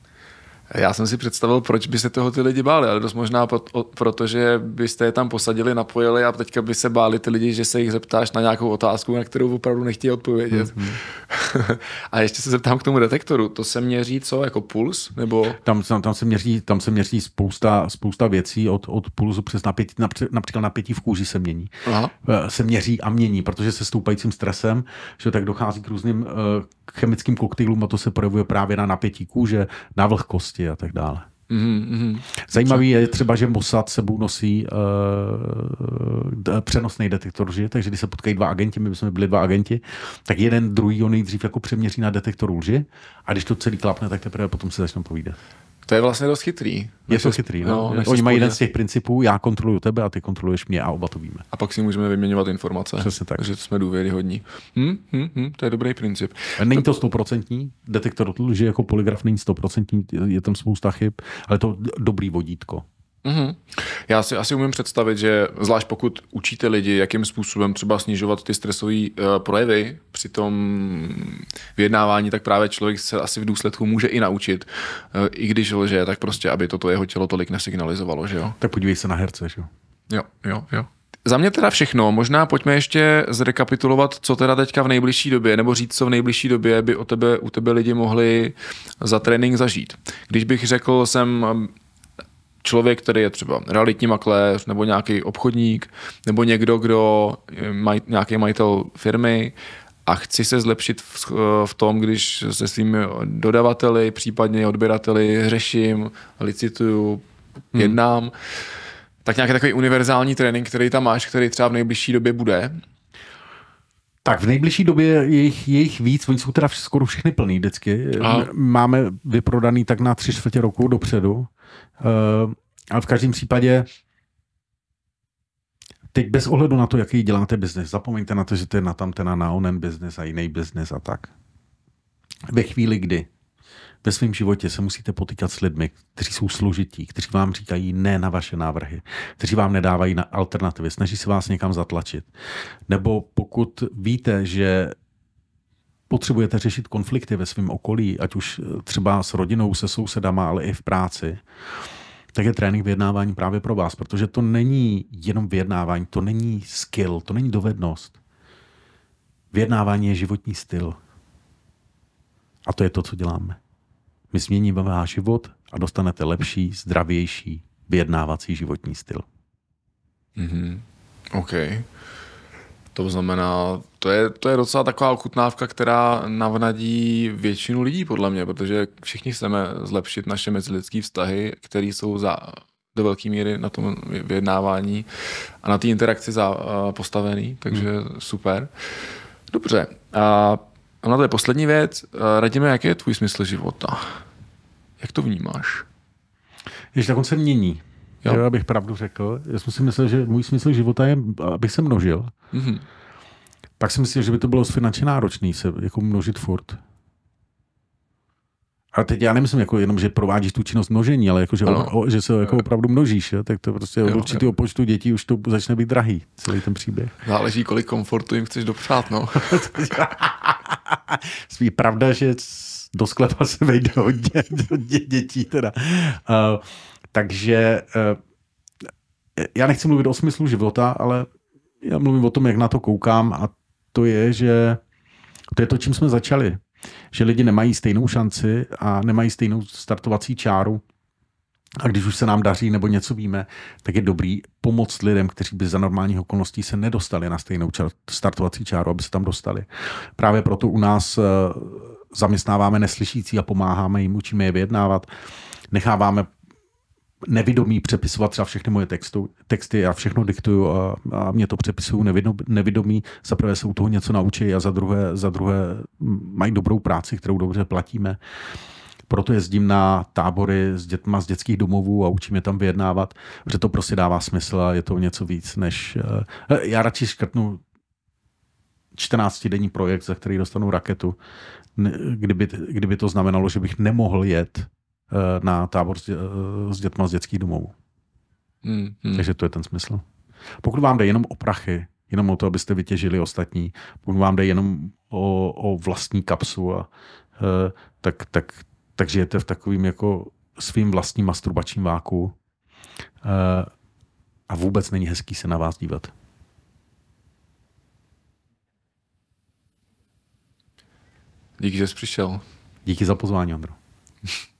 Já jsem si představil, proč by se toho ty lidi báli, ale dost možná proto, že byste je tam posadili, napojili a teďka by se báli ty lidi, že se jich zeptáš na nějakou otázku, na kterou opravdu nechtějí odpovědět. Mm-hmm. [laughs] a ještě se zeptám k tomu detektoru. To se měří co, jako puls? Nebo... Tam, tam, tam, se, měří, tam se měří spousta, spousta věcí, od, od pulzu přes napětí, například napětí v kůži se mění. Aha. Eh, se měří a mění, protože se stoupajícím stresem, že tak dochází k různým uh, chemickým koktejlům a to se projevuje právě na napětí kůže, na vlhkost a tak dále. Mm-hmm. Zajímavý je třeba, že Mossad sebou nosí uh, přenosný detektor lži, takže když se potkají dva agenti, my jsme byli dva agenti, tak jeden druhý ho nejdřív jako přeměří na detektor lži a když to celý klapne, tak teprve potom se začnou povídat. To je vlastně dost chytrý. Je to chytrý, no. no Oni mají jeden z těch principů, já kontroluju tebe a ty kontroluješ mě a oba to víme. A pak si můžeme vyměňovat informace. Přesně tak. Takže jsme důvěryhodní. Hm, hm, hm, to je dobrý princip. Není to stoprocentní, detektor lži jako polygraf není stoprocentní, je tam spousta chyb, ale to dobrý vodítko. Mm-hmm. Já si asi umím představit, že zvlášť pokud učíte lidi, jakým způsobem třeba snižovat ty stresové uh, projevy při tom vyjednávání, tak právě člověk se asi v důsledku může i naučit, uh, i když lže, tak prostě, aby toto jeho tělo tolik nesignalizovalo, že jo? Tak podívej se na herce, že jo? Jo, jo, jo. Za mě teda všechno. Možná pojďme ještě zrekapitulovat, co teda teďka v nejbližší době, nebo říct, co v nejbližší době by o tebe, u tebe lidi mohli za trénink zažít. Když bych řekl, jsem člověk, který je třeba realitní makléř nebo nějaký obchodník nebo někdo, kdo je maj, nějaký majitel firmy a chci se zlepšit v, v tom, když se svými dodavateli, případně odběrateli řeším, licituju, hmm. jednám, hmm. tak nějaký takový univerzální trénink, který tam máš, který třeba v nejbližší době bude, tak v nejbližší době je jich, je jich víc, oni jsou teda skoro všechny plný vždycky. Aha. Máme vyprodaný tak na tři čtvrtě roku dopředu. Uh, ale v každém případě teď bez ohledu na to, jaký děláte biznes, zapomeňte na to, že to je na tamtena na onen biznes a jiný biznes a tak. Ve chvíli, kdy ve svém životě se musíte potýkat s lidmi, kteří jsou složití, kteří vám říkají ne na vaše návrhy, kteří vám nedávají na alternativy, snaží se vás někam zatlačit. Nebo pokud víte, že potřebujete řešit konflikty ve svém okolí, ať už třeba s rodinou, se sousedama, ale i v práci, tak je trénink vyjednávání právě pro vás, protože to není jenom vyjednávání, to není skill, to není dovednost. Vyjednávání je životní styl. A to je to, co děláme. My změníme váš život a dostanete lepší, zdravější, vyjednávací životní styl. Mm-hmm. OK. To znamená, to je, to je docela taková ochutnávka, která navnadí většinu lidí, podle mě, protože všichni chceme zlepšit naše mezilidské vztahy, které jsou za, do velké míry na tom vyjednávání a na té interakci za, uh, postavený, takže hmm. super. Dobře. A na to je poslední věc. Radíme, jaký je tvůj smysl života? Jak to vnímáš? Ještě tak on se mění. Jo. Já bych pravdu řekl. Já jsem si myslel, že můj smysl života je, abych se množil. Mm-hmm. Pak si myslím, že by to bylo finančně náročné se jako množit furt. A teď já nemyslím jako jenom, že provádíš tu činnost množení, ale jako, že, o, že se jako opravdu množíš, jo? tak to prostě od určitého počtu dětí už to začne být drahý, celý ten příběh. Záleží, kolik komfortu jim chceš dopřát, no. [laughs] Svý pravda, že do sklepa se vejde hodně, hodně dětí teda. Uh, takže uh, já nechci mluvit o smyslu života, ale já mluvím o tom, jak na to koukám a to je, že to je to, čím jsme začali. Že lidi nemají stejnou šanci a nemají stejnou startovací čáru. A když už se nám daří nebo něco víme, tak je dobrý pomoct lidem, kteří by za normálních okolností se nedostali na stejnou startovací čáru, aby se tam dostali. Právě proto u nás eh, zaměstnáváme neslyšící a pomáháme jim, učíme je vyjednávat. Necháváme nevědomí přepisovat třeba všechny moje textu, texty, já všechno diktuju a, a mě to přepisují nevědomí. Za prvé se u toho něco naučí a za druhé, za druhé mají dobrou práci, kterou dobře platíme. Proto jezdím na tábory s dětma z dětských domovů a učím je tam vyjednávat, protože to prostě dává smysl a je to něco víc než... Eh, já radši škrtnu 14-denní projekt, za který dostanu raketu, kdyby, kdyby to znamenalo, že bych nemohl jet na tábor s, eh, s dětma z dětských domovů. Hmm, hmm. Takže to je ten smysl. Pokud vám jde jenom o prachy, jenom o to, abyste vytěžili ostatní, pokud vám jde jenom o, o vlastní kapsu, a, tak, tak tak žijete v takovým jako svým vlastním masturbačním váku eh, a vůbec není hezký se na vás dívat. Díky, že jsi přišel. Díky za pozvání, Andro. [laughs]